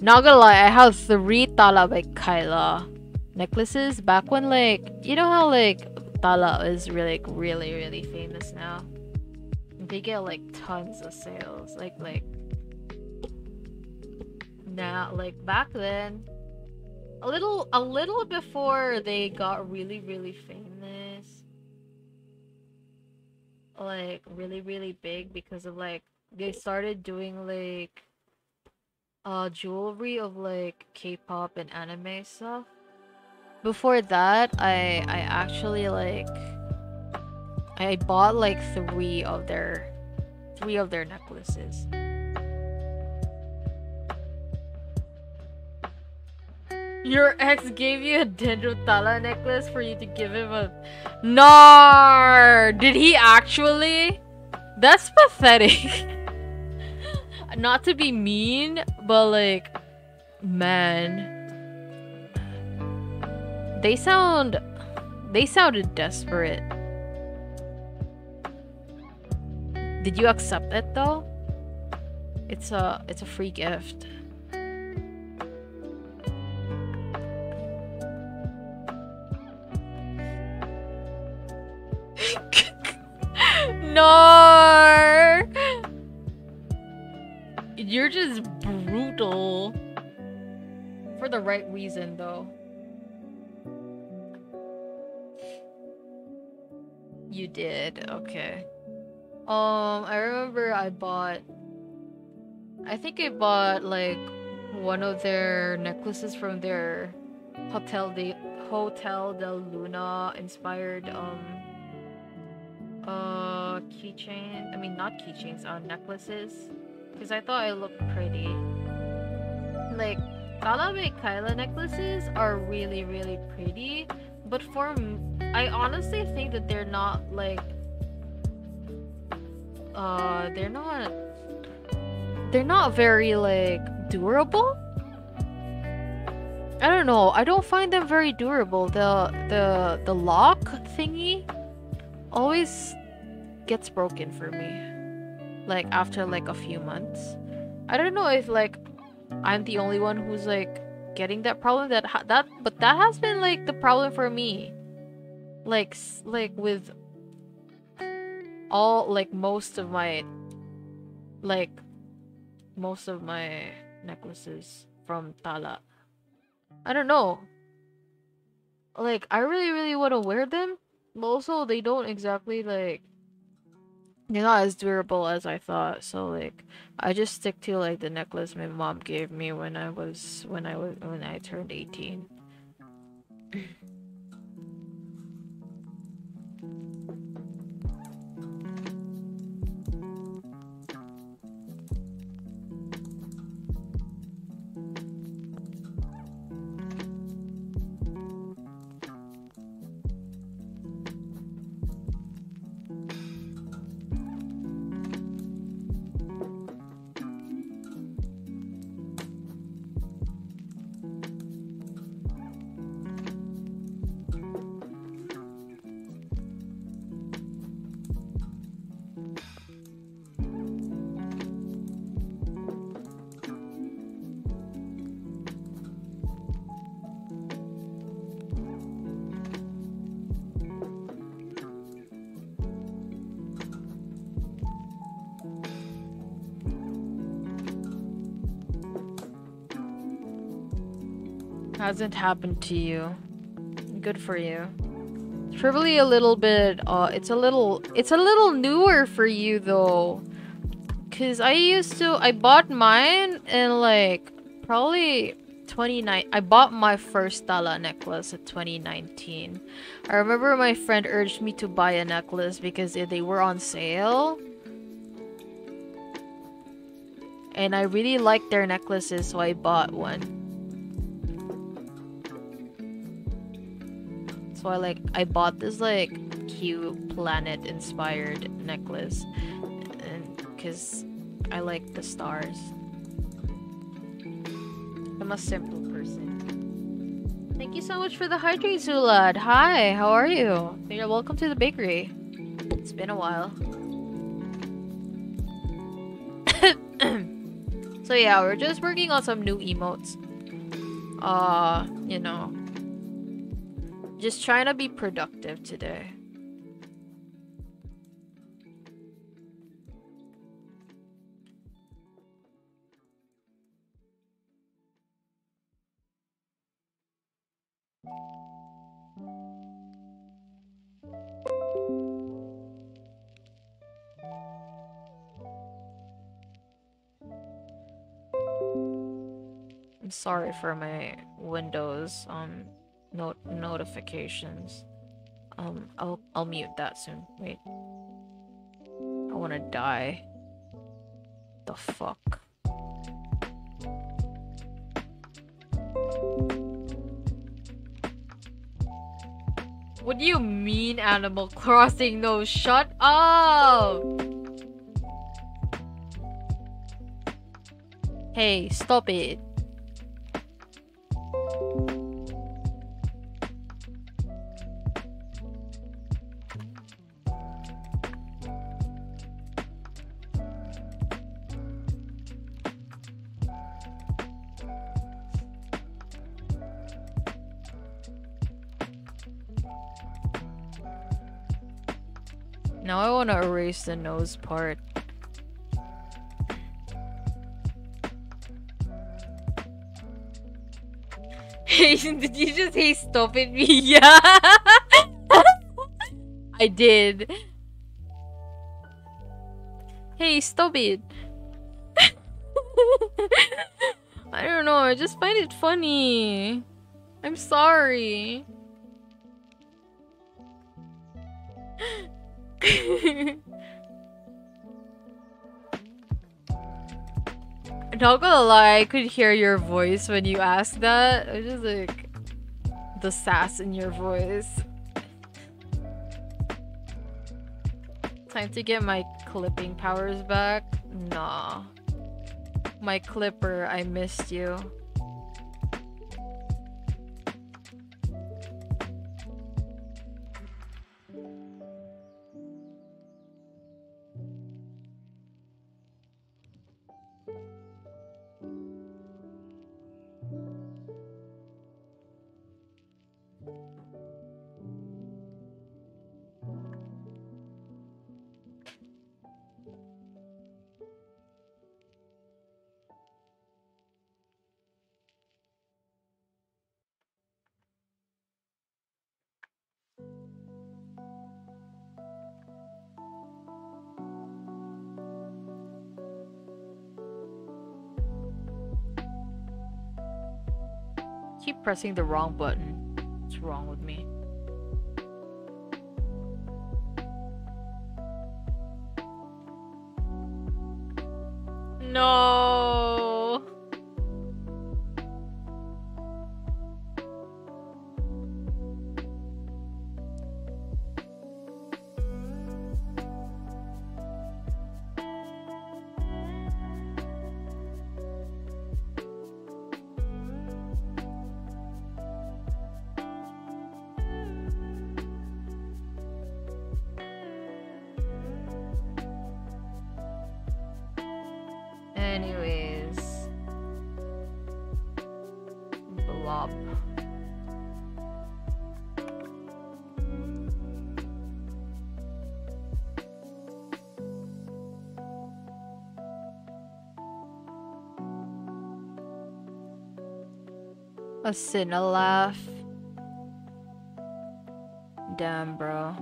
not gonna lie, I have three Tala by Kyla necklaces back when like you know how like Tala is really like, really really famous now. They get like tons of sales. Like like now like back then a little a little before they got really really famous like really really big because of like they started doing like uh jewelry of like K-pop and anime stuff. Before that, I I actually like I bought like 3 of their 3 of their necklaces. Your ex gave you a Dendrotala necklace for you to give him a Nar! Did he actually? That's pathetic. Not to be mean, but like, man. They sound. They sounded desperate. Did you accept it though? It's a it's a free gift. no. You're just brutal. For the right reason, though. You did, okay. Um, I remember I bought... I think I bought, like, one of their necklaces from their Hotel de Hotel del Luna inspired, um, uh, keychain. I mean, not keychains, uh, necklaces. Because I thought it looked pretty. Like, Tala by Kyla necklaces are really, really pretty. But for I honestly think that they're not like uh they're not they're not very like durable. I don't know. I don't find them very durable. The the the lock thingy always gets broken for me. Like after like a few months. I don't know if like I'm the only one who's like getting that problem that that but that has been like the problem for me like like with all like most of my like most of my necklaces from Tala. I don't know. Like I really really want to wear them, but also they don't exactly like they're not as durable as I thought. So like I just stick to like the necklace my mom gave me when I was when I was when I turned 18. Hasn't happened to you. Good for you. It's probably a little bit, uh, it's a little, it's a little newer for you though. Cause I used to, I bought mine in like, probably 29, I bought my first Tala necklace in 2019. I remember my friend urged me to buy a necklace because they were on sale. And I really liked their necklaces, so I bought one. So I like I bought this like cute planet inspired necklace and because I like the stars. I'm a simple person. Thank Thank you so much for the hydrate, Zulad. Hi, how are you? You're welcome to the bakery. It's been a while. so yeah, we're just working on some new emotes. Uh, you know. Just trying to be productive today. I'm sorry for my Windows um not notifications. Um I'll I'll mute that soon. Wait. I wanna die. The fuck? What do you mean Animal Crossing? No, shut up! Hey, stop it. Erase the nose part. Hey, did you just stop it me? Yeah. I did. Hey, stop it. I don't know, I just find it funny. I'm sorry. Not gonna lie, I could hear your voice when you asked that. Was just like the sass in your voice. Time to get my clipping powers back? Nah. My clipper, I missed you. Pressing the wrong button. What's wrong with me? No. A laugh. Damn, bro.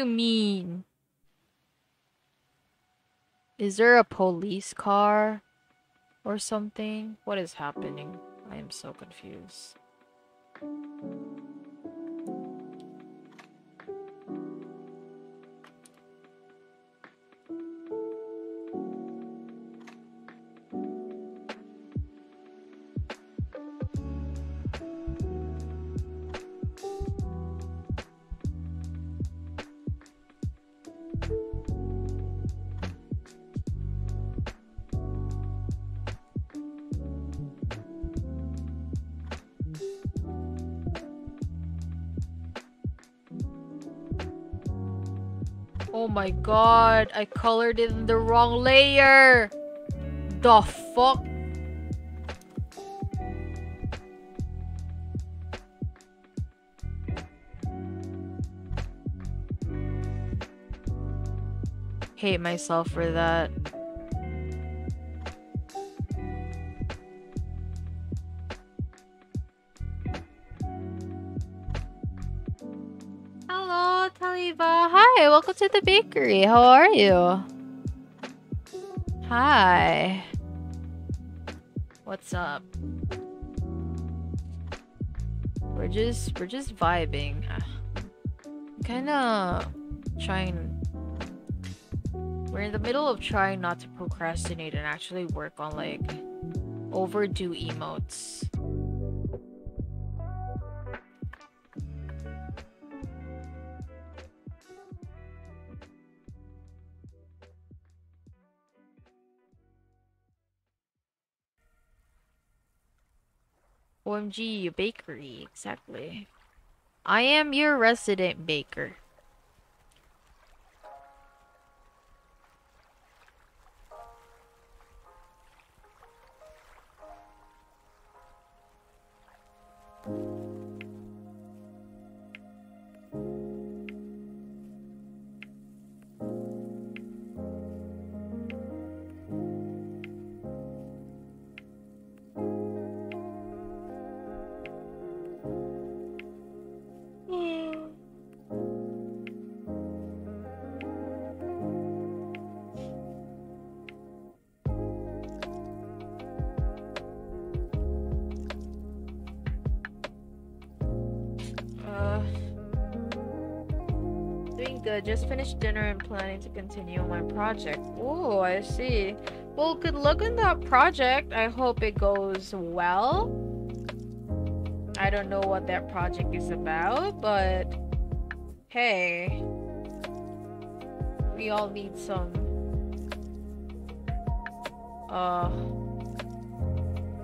You mean? Is there a police car or something? What is happening? I am so confused. My god, I colored in the wrong layer. The fuck? Hate myself for that. The bakery. How are you? Hi. What's up? We're just we're just vibing. Kind of trying we're in the middle of trying not to procrastinate and actually work on like overdue emotes. OMG, bakery, exactly. I am your resident baker. Good. Just finished dinner and planning to continue my project. Oh, I see. Well, good luck on that project. I hope it goes well. I don't know what that project is about, but hey, we all need some. Uh,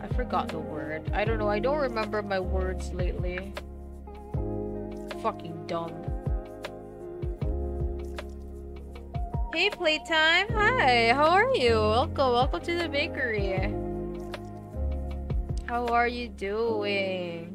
I forgot the word. I don't know. I don't remember my words lately fucking dumb. Hey, Playtime. Hi, how are you? Welcome, welcome to the bakery. How are you doing?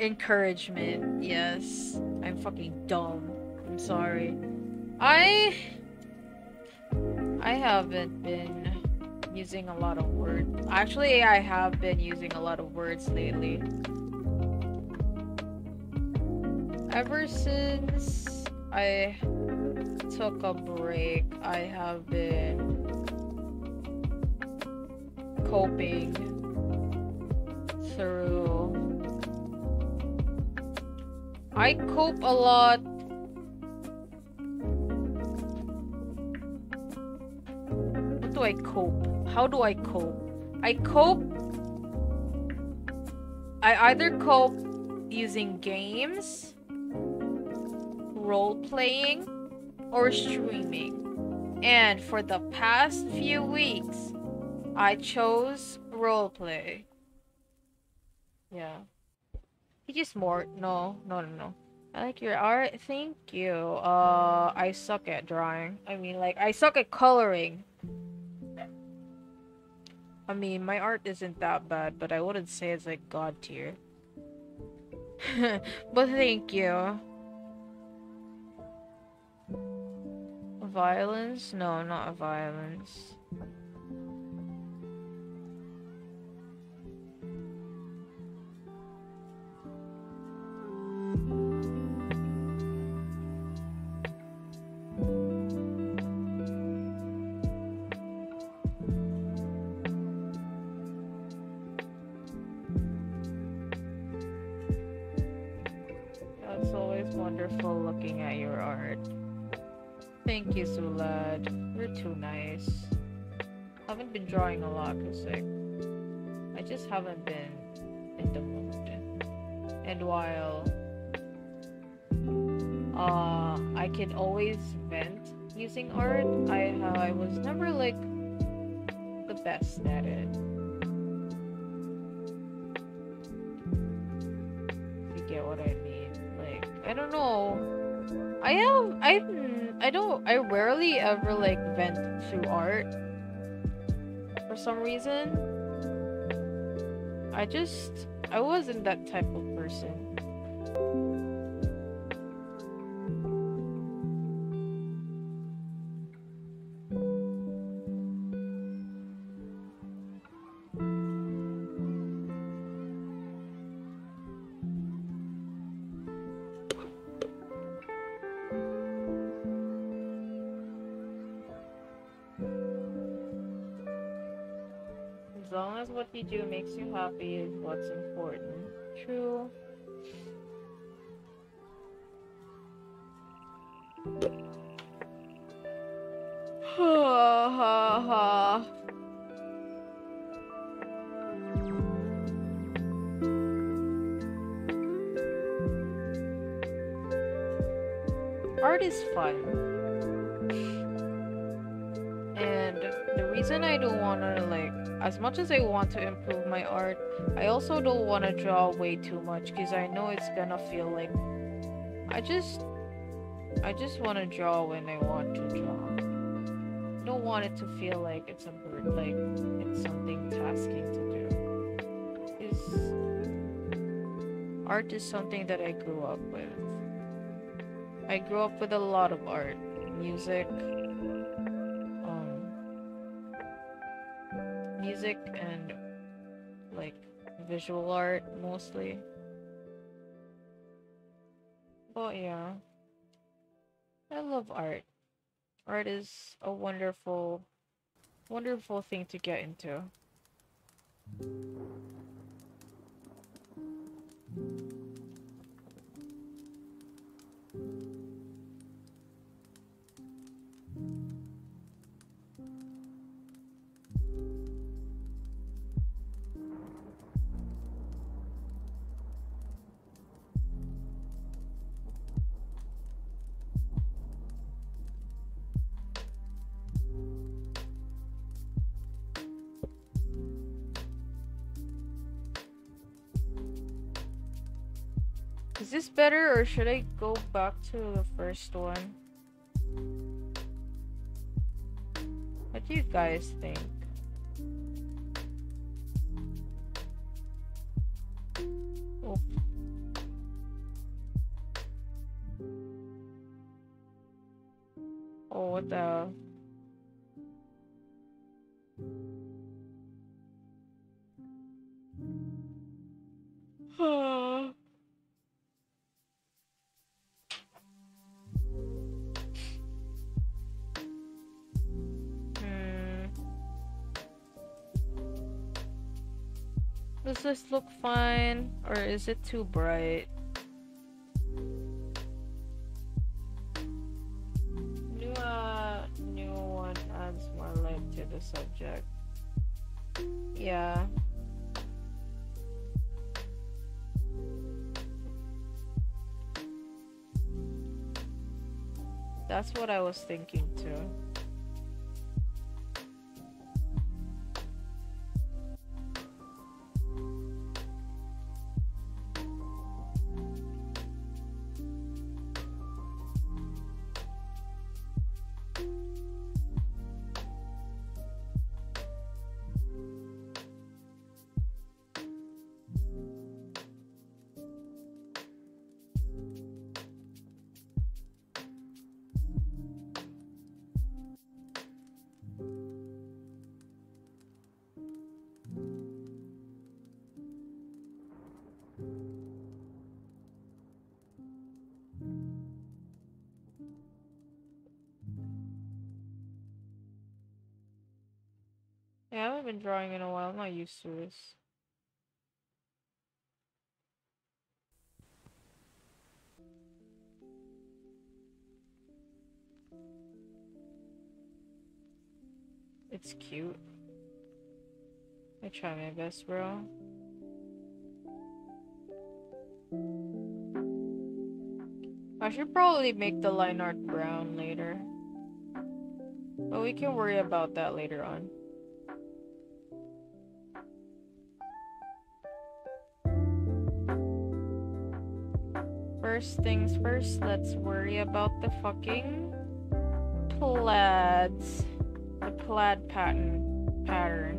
Encouragement, yes. I'm fucking dumb. I'm sorry. I I haven't been using a lot of words. Actually, I have been using a lot of words lately. Ever since I took a break, I have been coping through I cope a lot. I cope? How do I cope? I cope. I either cope using games, role playing, or streaming. And for the past few weeks, I chose roleplay. Yeah. He just more. No, no, no, no. I like your art. Thank you. Uh, I suck at drawing. I mean, like, I suck at coloring. I mean, my art isn't that bad, but I wouldn't say it's like god tier. but thank you. Violence? No, not violence. Drawing a lot because like I just haven't been in the mood. And while uh I can always vent using art, I I was never like the best at it. If you get what I mean. Like I don't know. I have I I don't I rarely ever like vent through art for some reason. I just I wasn't that type of person. You do makes you happy is what's important. True. Ha ha ha. Art is fun. And the reason I don't want to like as much as I want to improve my art, I also don't want to draw way too much because I know it's gonna feel like I just I just want to draw when I want to draw. I don't want it to feel like it's a bird, like it's something tasking to do. Is art is something that I grew up with. I grew up with a lot of art, music, music and like visual art mostly. But yeah, I love art. Art is a wonderful, wonderful thing to get into. Better or should I go back to the first one? What do you guys think? This look fine or is it too bright? New, uh, new one adds more light to the subject. Yeah. That's what I was thinking too. Drawing in a while. I'm not used to this. It's cute. I try my best, bro. I should probably make the line art brown later. But we can worry about that later on. First things first, let's worry about the fucking plaids. The plaid pattern pattern.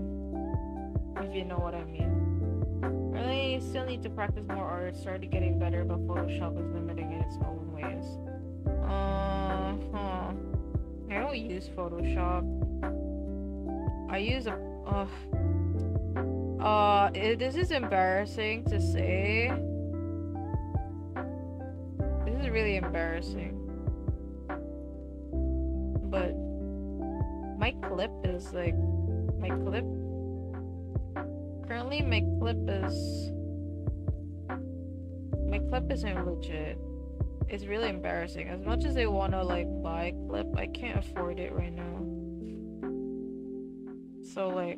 If you know what I mean. Really still need to practice more art, started getting better, but Photoshop is limiting in its own ways. Uh huh. I don't use Photoshop. I use a uh uh it, this is embarrassing to say. Really embarrassing. But my clip is like my clip currently my clip is my clip isn't legit. It's really embarrassing. As much as I want to like buy clip I can't afford it right now. So like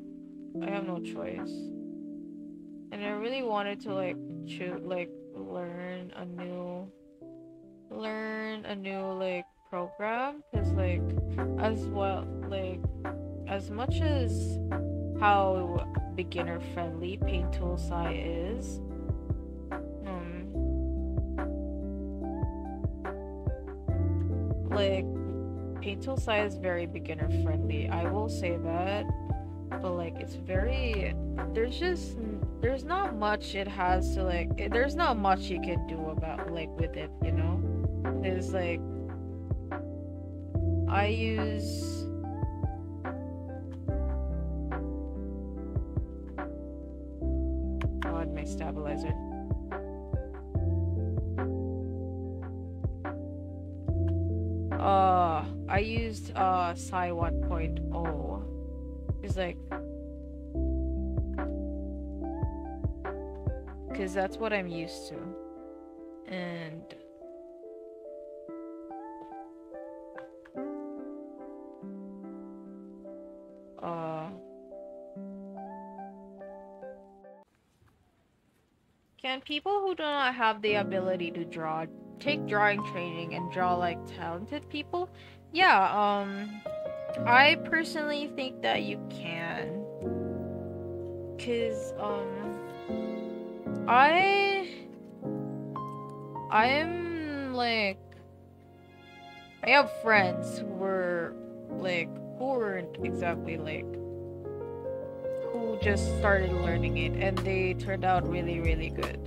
I have no choice. And I really wanted to like choose like learn a new learn a new like program because like as well like as much as how beginner friendly paint tool sai is um like paint tool sai is very beginner friendly i will say that. But like it's very there's just there's not much it has to like there's not much you can do about like with it you know there's like I use God my stabilizer. Uh I used uh Sai 1.0. It's like because that's what I'm used to. And can people who do not have the ability to draw take drawing training and draw like talented people? Yeah, um I personally think that you can. Cause um I I am like I have friends who were like who weren't exactly like who just started learning it and they turned out really really good.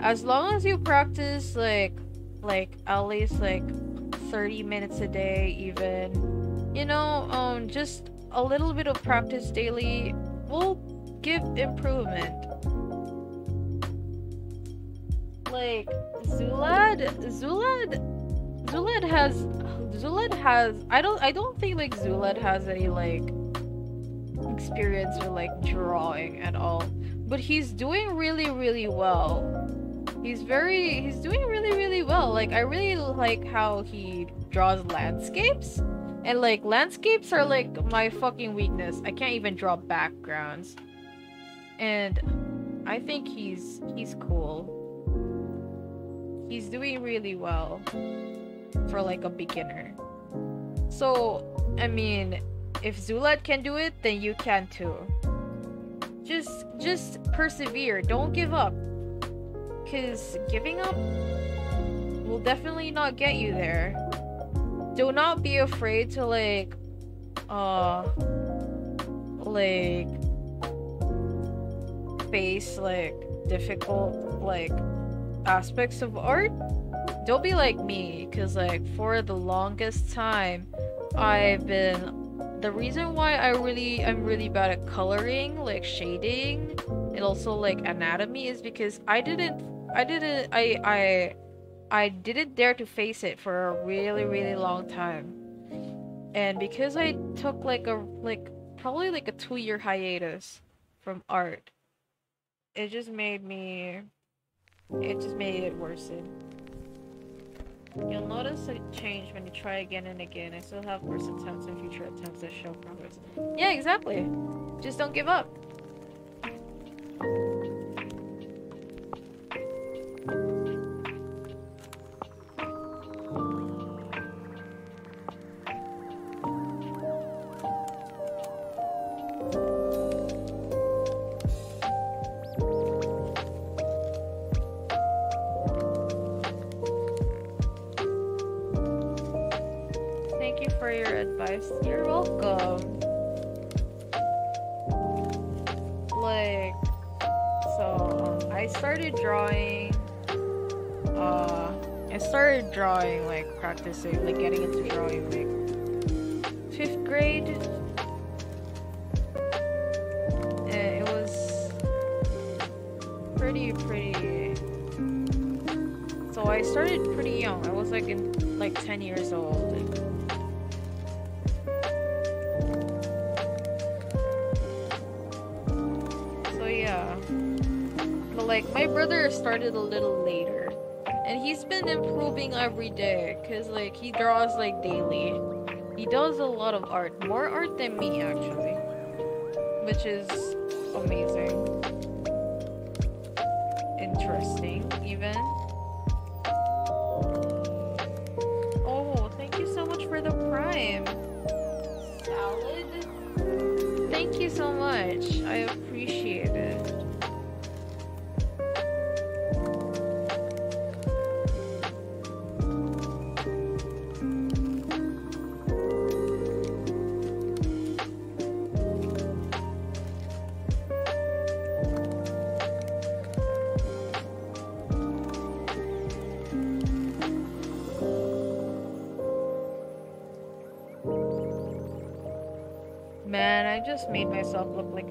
As long as you practice like like at least like 30 minutes a day even you know um just a little bit of practice daily will give improvement like Zulad Zulad Zulad has Zulad has I don't I don't think like Zulad has any like experience with like drawing at all. But he's doing really really well. He's very he's doing really really well. Like I really like how he draws landscapes. And like landscapes are like my fucking weakness. I can't even draw backgrounds. And I think he's he's cool. He's doing really well for like a beginner. So, I mean, if Zulad can do it, then you can too. Just just persevere, don't give up. Cuz giving up will definitely not get you there. Do not be afraid to like uh like face like difficult like aspects of art don't be like me because like for the longest time i've been the reason why i really i'm really bad at coloring like shading and also like anatomy is because i didn't i didn't i i i didn't dare to face it for a really really long time and because i took like a like probably like a two year hiatus from art. It just made me it just made it worsen. You'll notice a change when you try again and again. I still have first attempts and future attempts that show progress. Yeah, exactly. Just don't give up. Advice. You're welcome. Like, so um, I started drawing. Uh, I started drawing, like practicing, like getting into drawing, like my brother started a little later. And he's been improving every day cuz like he draws like daily. He does a lot of art, more art than me actually. Which is amazing. Look like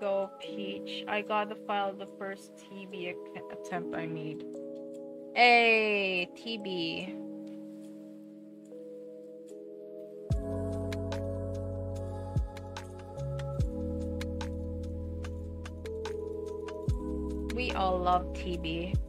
go, Peach. I got the file of the first TB attempt I made. Hey, TB. We all love TB.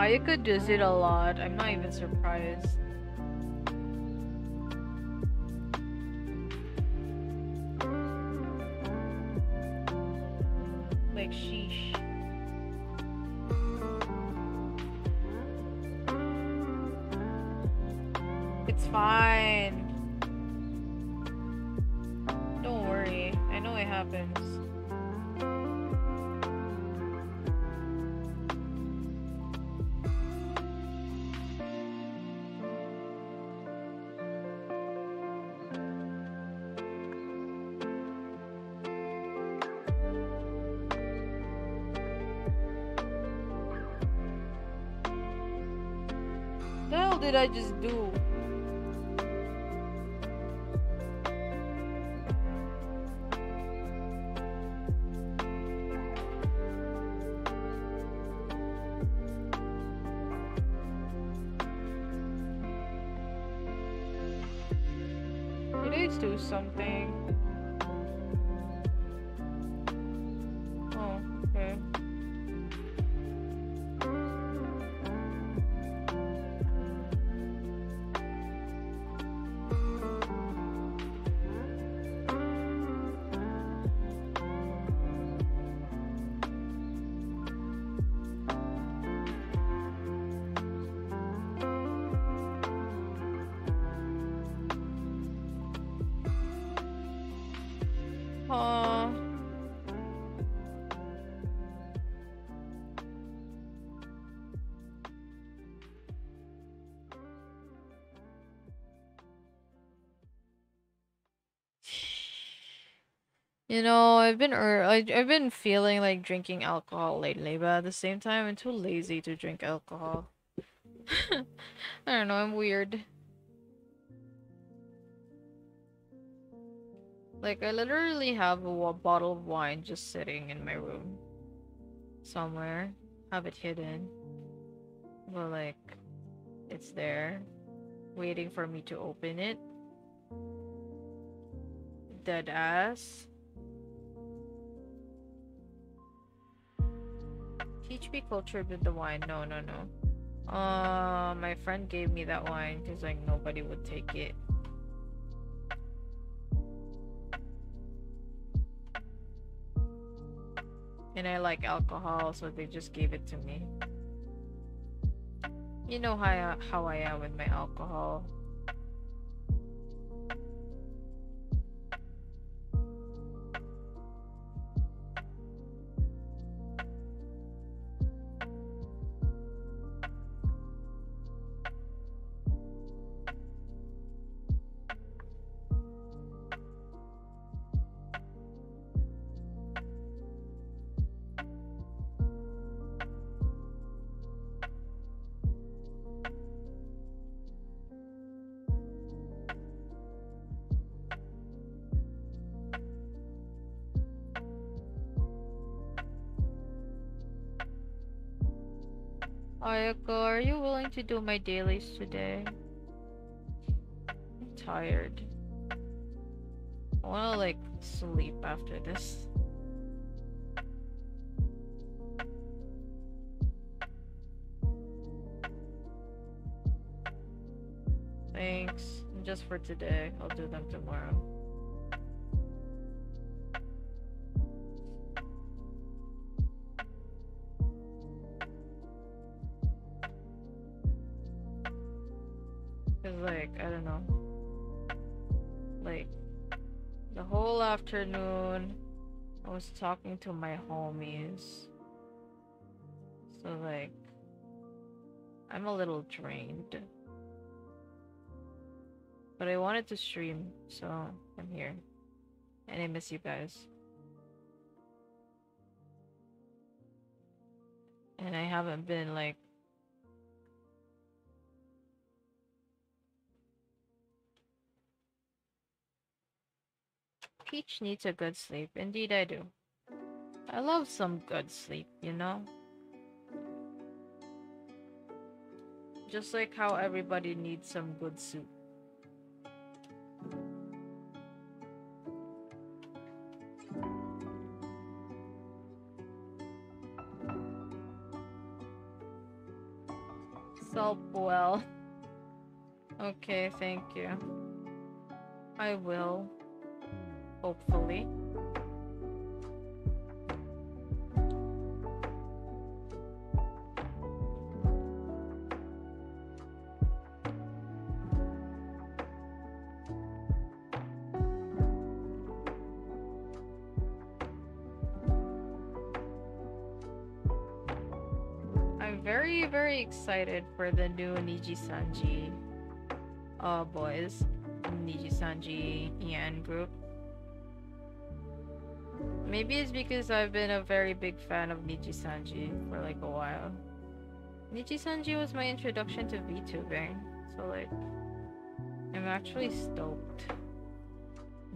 Ayaka does it a lot. I'm not even surprised. Did I just do? You know, I've been er I've been feeling like drinking alcohol lately, but at the same time, I'm too lazy to drink alcohol. I don't know, I'm weird. Like, I literally have a bottle of wine just sitting in my room. Somewhere. Have it hidden. But, like, it's there. Waiting for me to open it. Dead ass. Teach me culture with the wine. No, no, no. Uh, my friend gave me that wine because, like, nobody would take it. And I like alcohol, so they just gave it to me. You know how I, how I am with my alcohol. Are you willing to do my dailies today? I'm tired. I wanna like sleep after this. Thanks. Just for today. I'll do them tomorrow. Afternoon I was talking to my homies. So like I'm a little drained. But I wanted to stream, so I'm here. And I miss you guys. And I haven't been like Peach needs a good sleep. Indeed, I do. I love some good sleep, you know? Just like how everybody needs some good soup. Self well. Okay, thank you. I will. Hopefully. I'm very, very excited for the new Nijisanji uh, boys. Niji Sanji Ian group. Maybe it's because I've been a very big fan of Nijisanji for like a while. Nijisanji was my introduction to VTubing, so like, I'm actually stoked.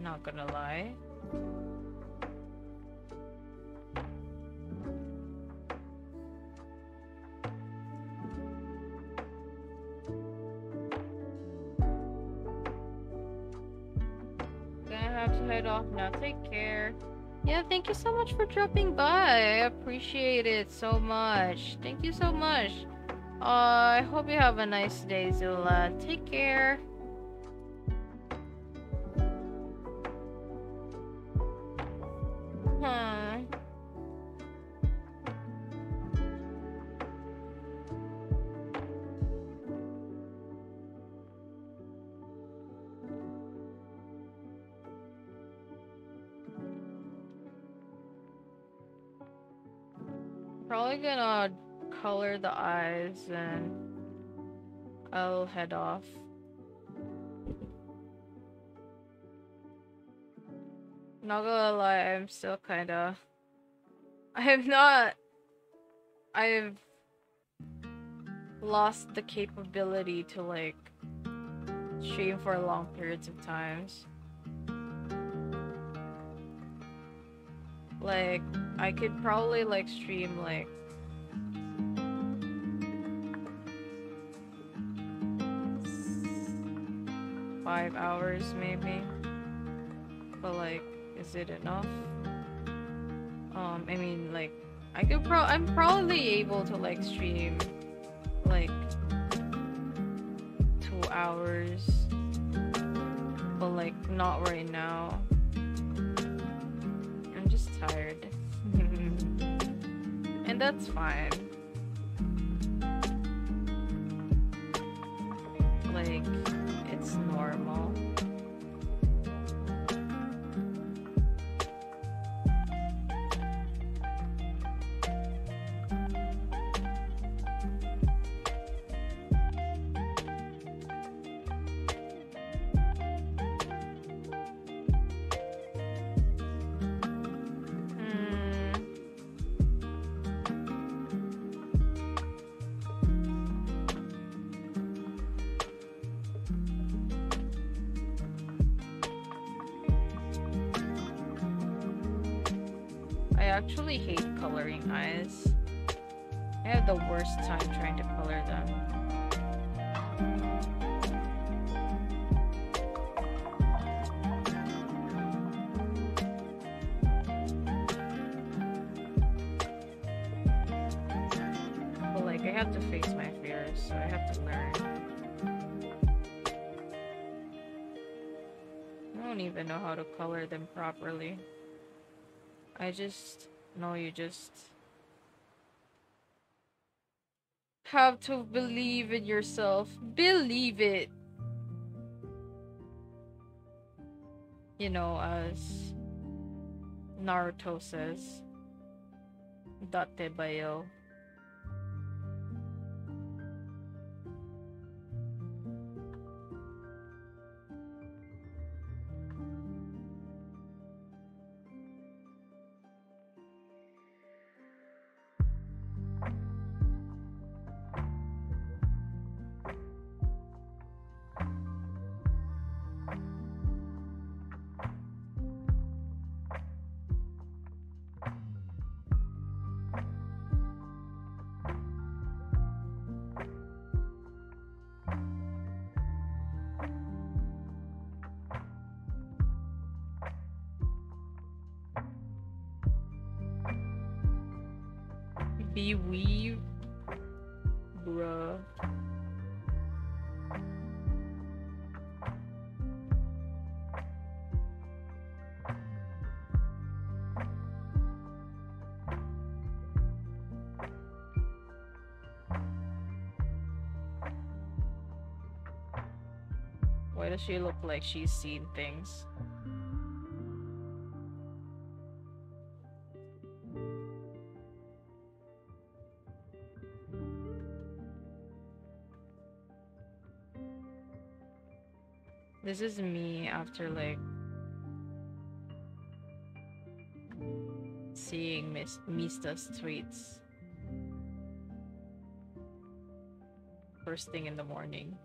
Not gonna lie. Thank you so much for dropping by. I appreciate it so much. Thank you so much. Uh, I hope you have a nice day, Zula. Take care. Color the eyes and I'll head off. Not gonna lie, I'm still kinda. I have not. I've lost the capability to like stream for long periods of times. Like, I could probably like stream like five hours maybe. But like, is it enough? Um, I mean like I could pro I'm probably able to like stream like two hours. But like not right now. I'm just tired. and that's fine. Don't even know how to color them properly. I just know you just have to believe in yourself. Believe it. You know, as Naruto says, Dattebayo. Does she look like she's seen things? This is me after like seeing Miss Mysta's tweets first thing in the morning.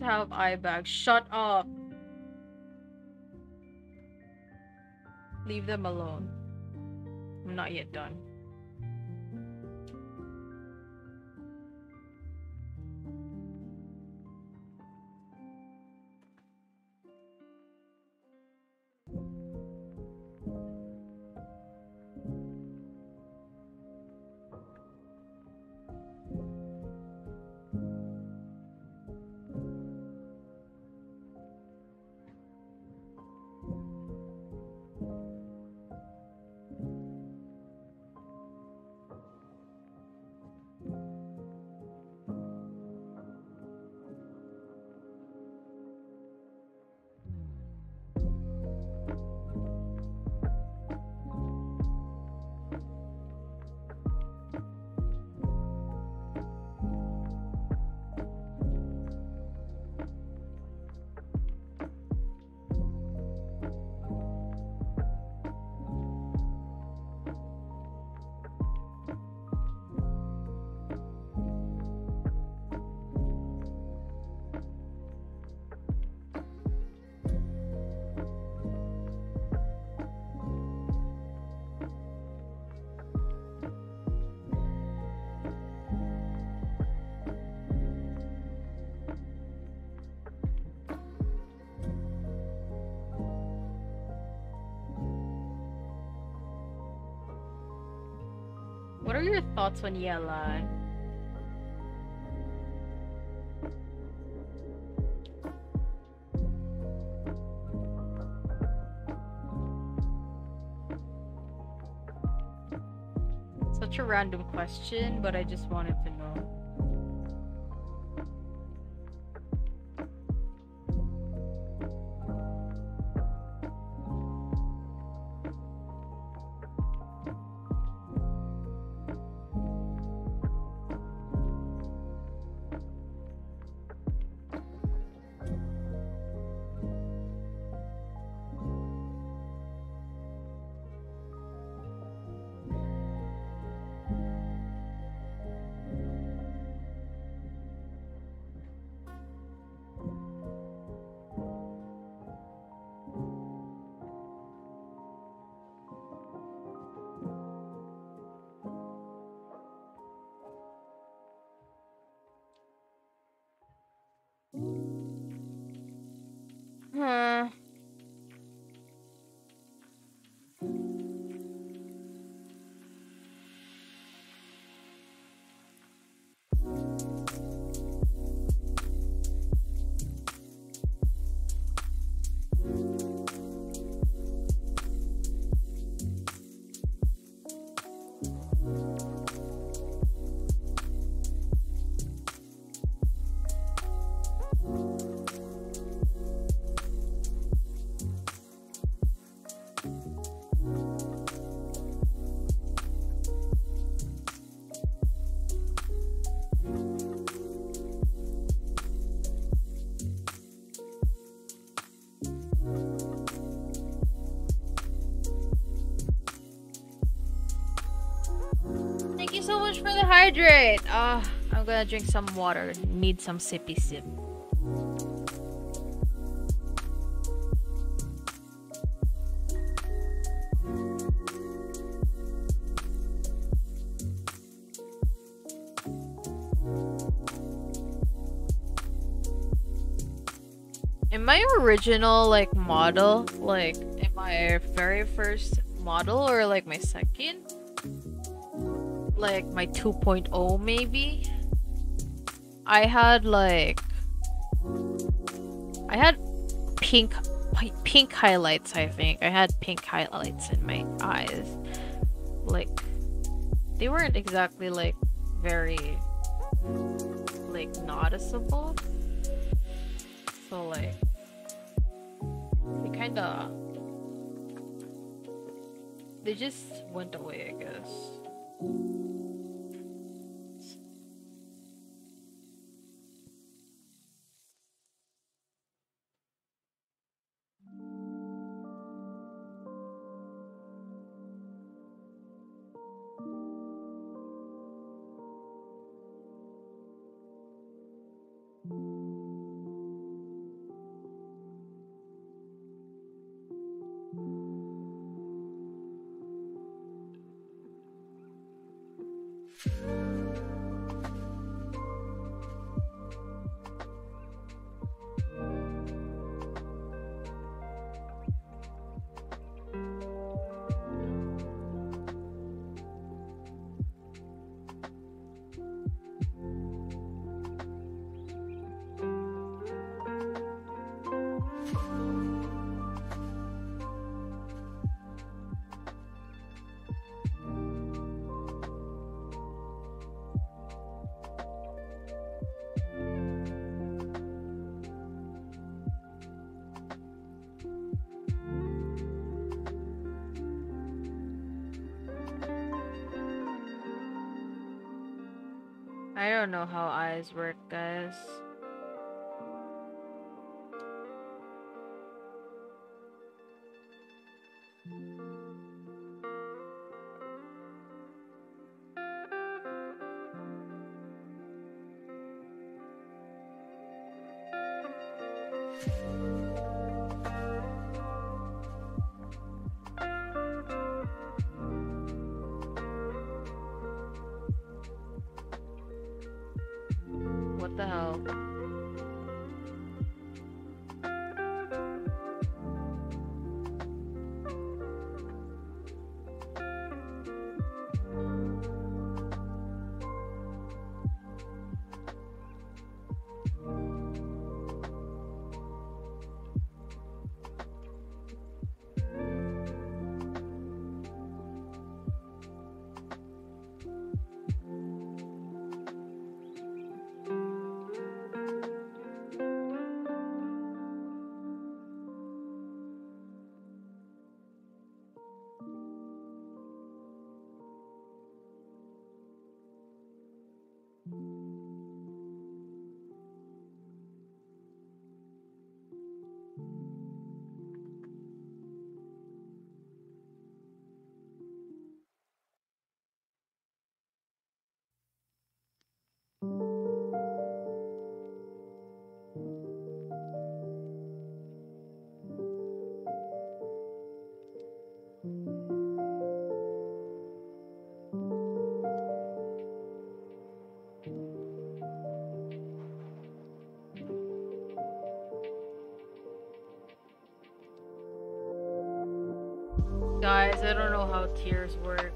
Have eye bags. Shut up! Leave them alone. I'm not yet done. Thoughts on Yelan? Such a random question, but I just wanted to know. hydrate. Ah, I'm gonna drink some water. Need some sippy sip. Am I original like model? Like, am I very first model or like my second? Like my 2.0 maybe? I had like I had pink pink highlights, I think. I had pink highlights in my eyes. Like they weren't exactly like very like noticeable. So like they kind of they just went away, I guess. Eyes work, guys. The hell? I don't know how tears work.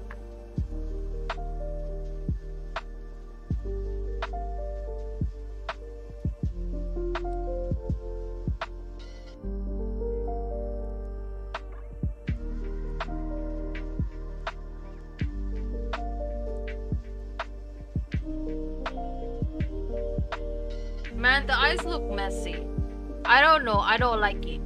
Man, the eyes look messy. I don't know. I don't like it.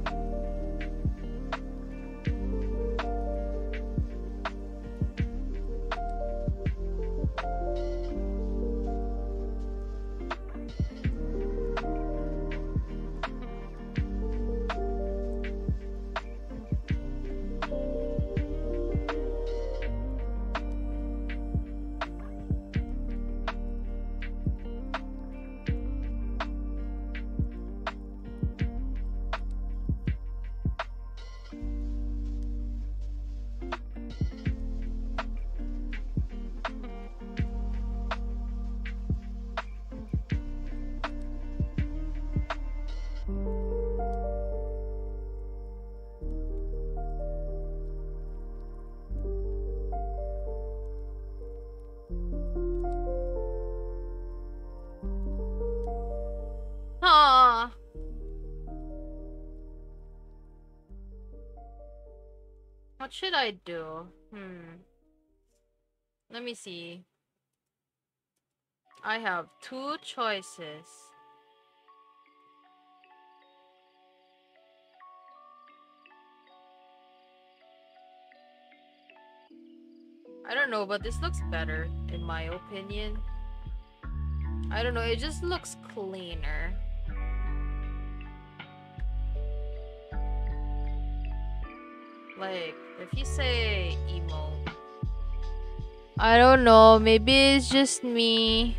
What should I do? Hmm. Let me see. I have two choices. I don't know, but this looks better, in my opinion. I don't know, it just looks cleaner. Like, if you say emo, I don't know, maybe it's just me.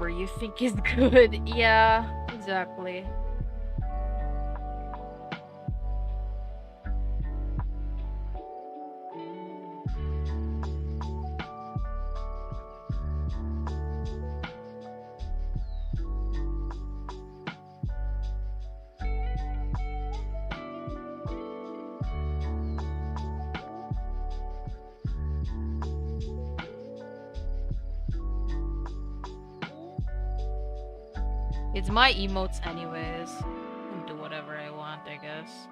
Whatever you think is good. Yeah, exactly. It's my emotes anyways. Do whatever I want, I guess.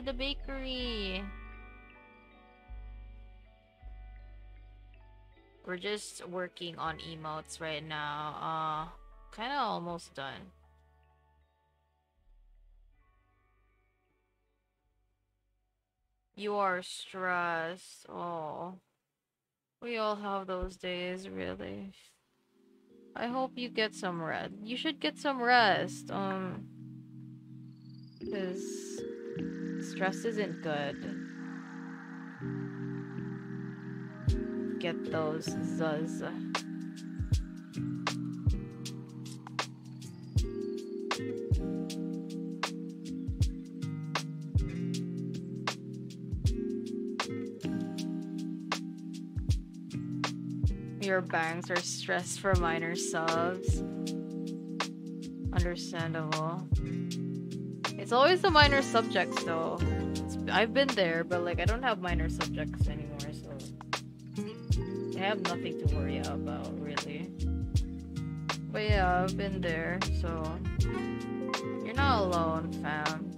To the bakery. We're just working on emotes right now. Uh, kind of almost done. You are stressed. Oh, we all have those days, really. I hope you get some rest. You should get some rest. Um, because stress isn't good. Get those zuzz. Your banks are stressed for minor subs. Understandable. It's always the minor subjects though. It's, I've been there, but like I don't have minor subjects anymore, so I have nothing to worry about really. But yeah, I've been there, so you're not alone, fam.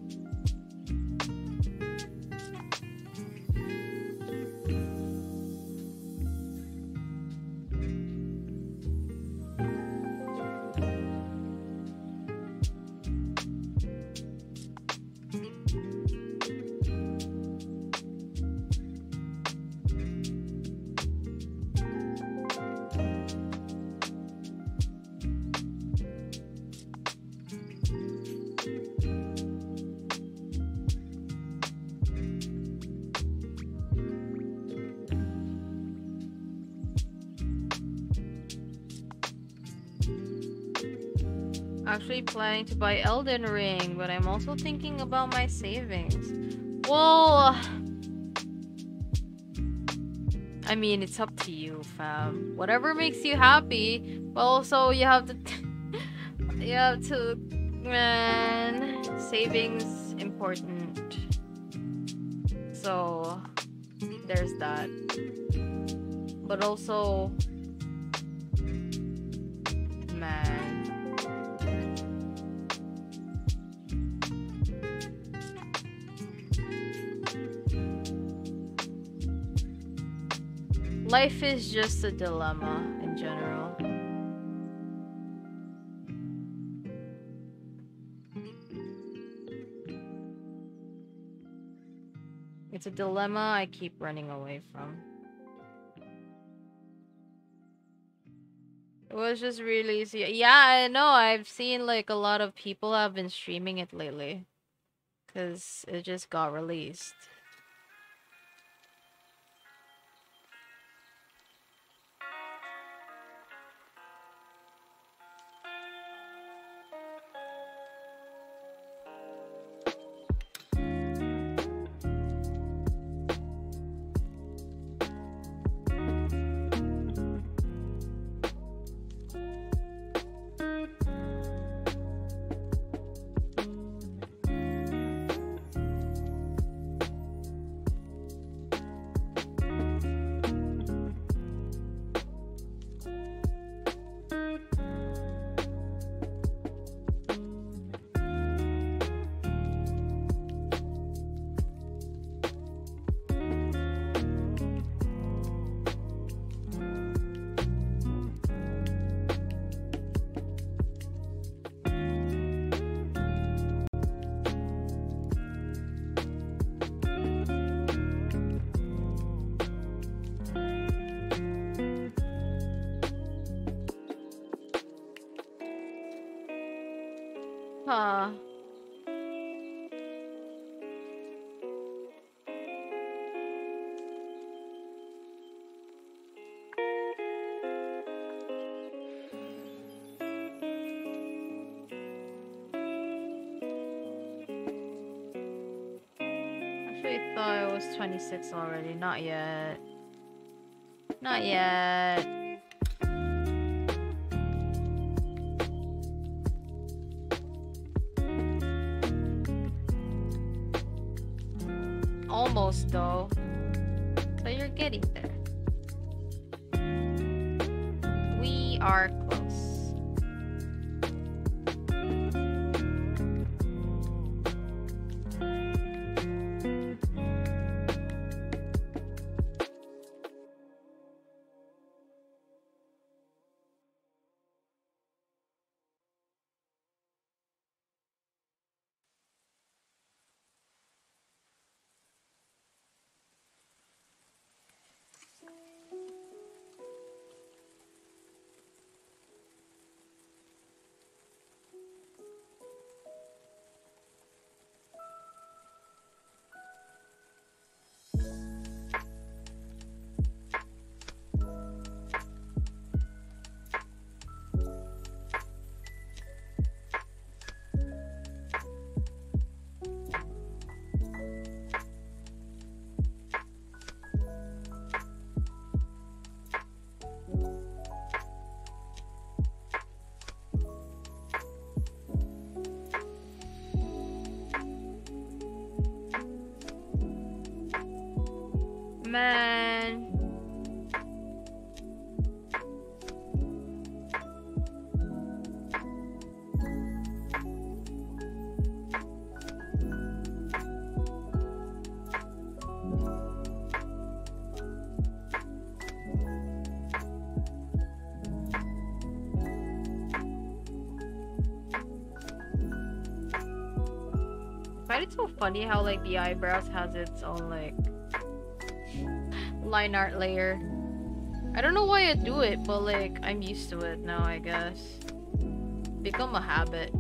Buy Elden Ring, but I'm also thinking about my savings. Well, I mean, it's up to you, fam. Whatever makes you happy, but also you have to, you have to, man, savings important. So, there's that. But also, life is just a dilemma in general. It's a dilemma I keep running away from. It was just really easy. Yeah, I know. I've seen like a lot of people have been streaming it lately. Because it just got released. Was 26 already. Not yet. Not yet. Almost though. But you're getting there. Funny how like the eyebrows has its own like line art layer. I don't know why I do it, but like I'm used to it now, I guess. Become a habit.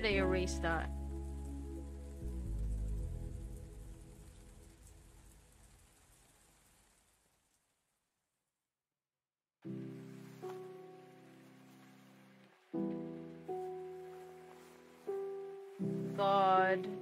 Did I erase that? God.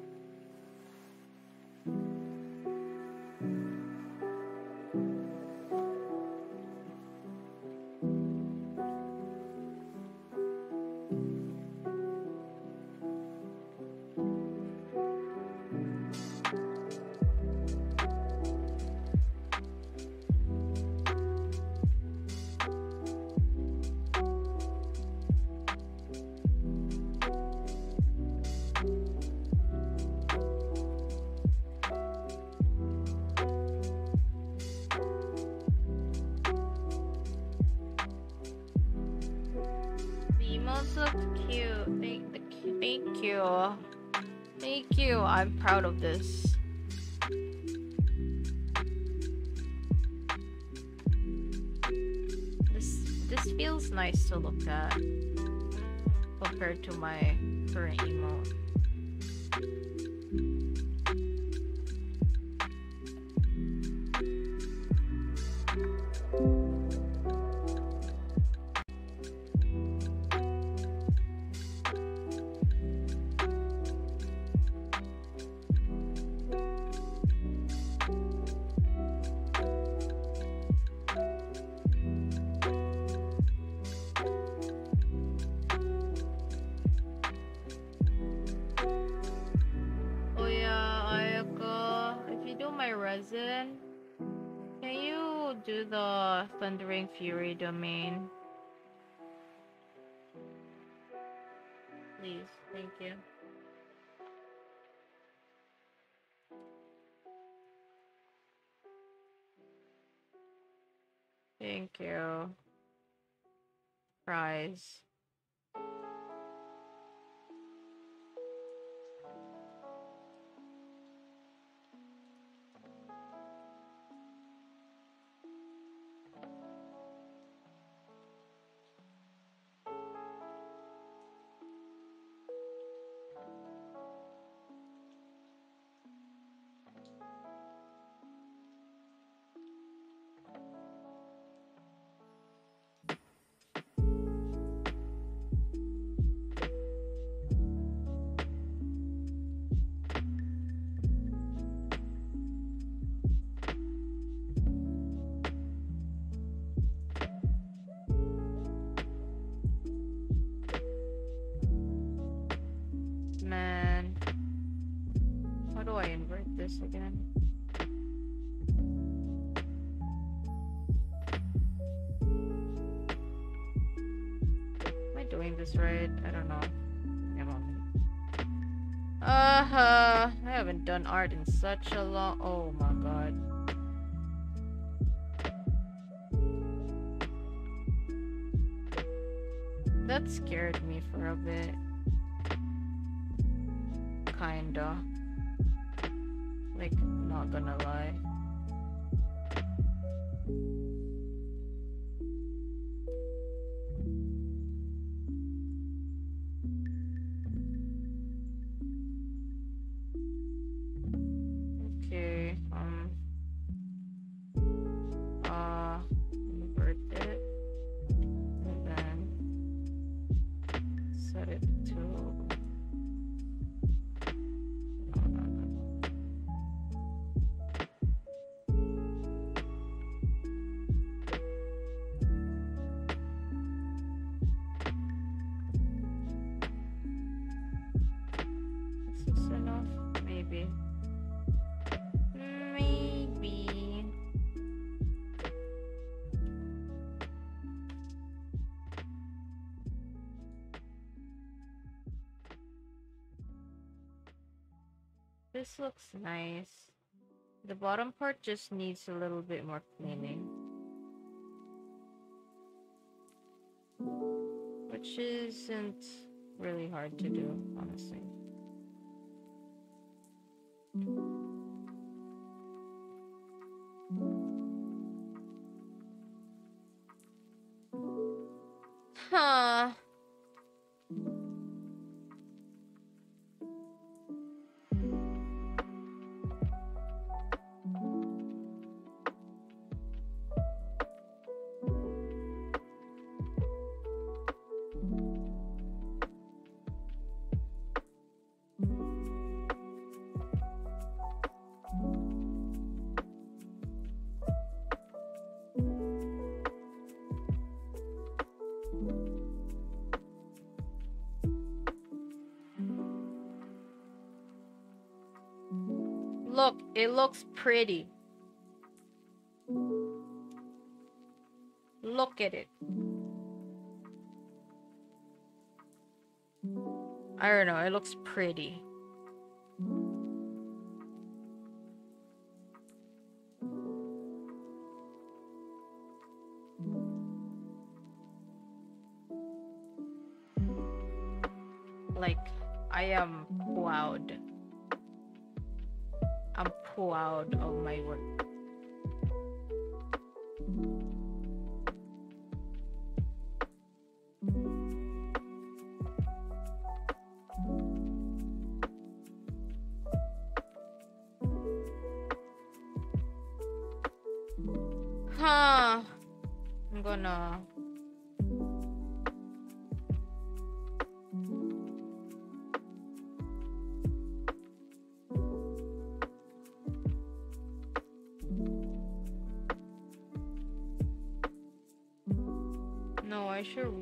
Domain? Please, thank you. Thank you. Prize. Done art in such a long... Oh my god. That scared me for a bit. This looks nice. The bottom part just needs a little bit more cleaning. Which isn't really hard to do, honestly. It looks pretty. Look at it. I don't know, it looks pretty.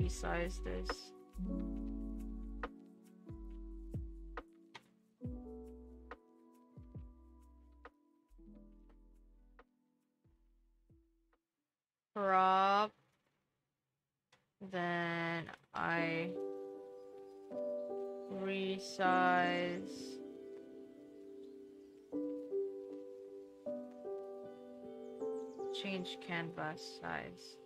Resize this. Crop. Then I resize. Change canvas size.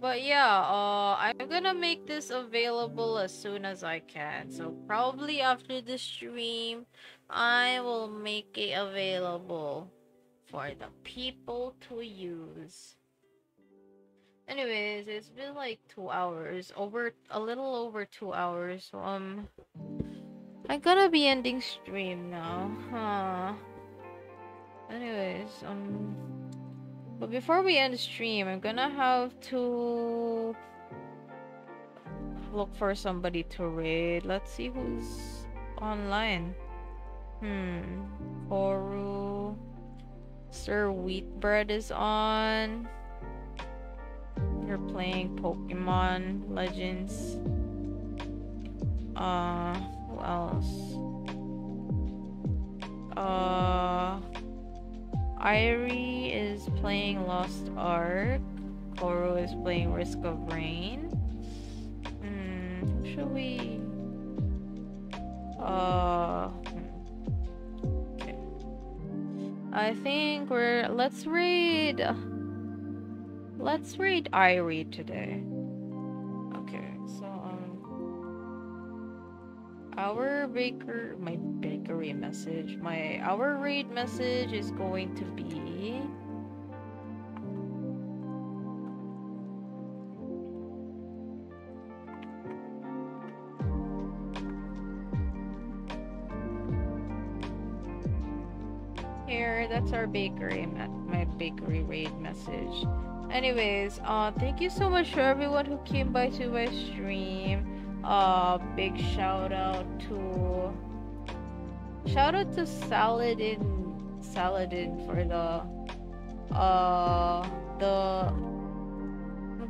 But yeah, uh, I'm gonna make this available as soon as I can. So probably after the stream, I will make it available for the people to use. Anyways, it's been like two hours, over a little over two hours. So um, I'm gonna be ending stream now. Huh. Anyways, um, but before we end the stream, I'm gonna have to look for somebody to raid. Let's see who's online. Hmm. Koru. Sir Wheatbread is on. You're playing Pokemon Legends. Uh, who else? Uh, Irie is playing Lost Ark. Koro is playing Risk of Rain. Hmm, should we? Uh, okay. I think we're. Let's read. Let's read Irie today. our baker my bakery message my hour raid message is going to be here. That's our bakery my bakery raid message. Anyways uh thank you so much for everyone who came by to my stream. Uh, big shout out to shout out to Saladin Saladin for the uh the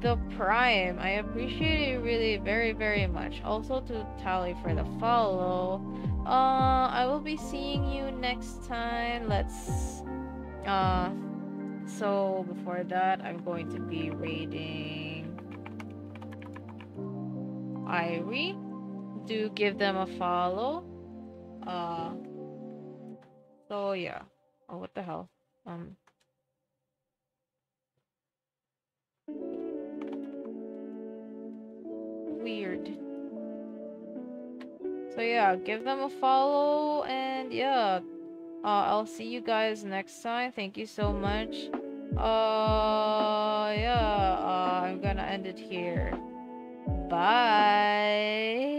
the prime. I appreciate it really very very much. Also to Tally for the follow. Uh, I will be seeing you next time. Let's uh so before that I'm going to be raiding Irie. Do give them a follow. Uh so yeah. Oh what the hell? Um weird. So yeah, give them a follow and yeah. Uh, I'll see you guys next time. Thank you so much. Uh, yeah, uh, I'm gonna end it here. Bye.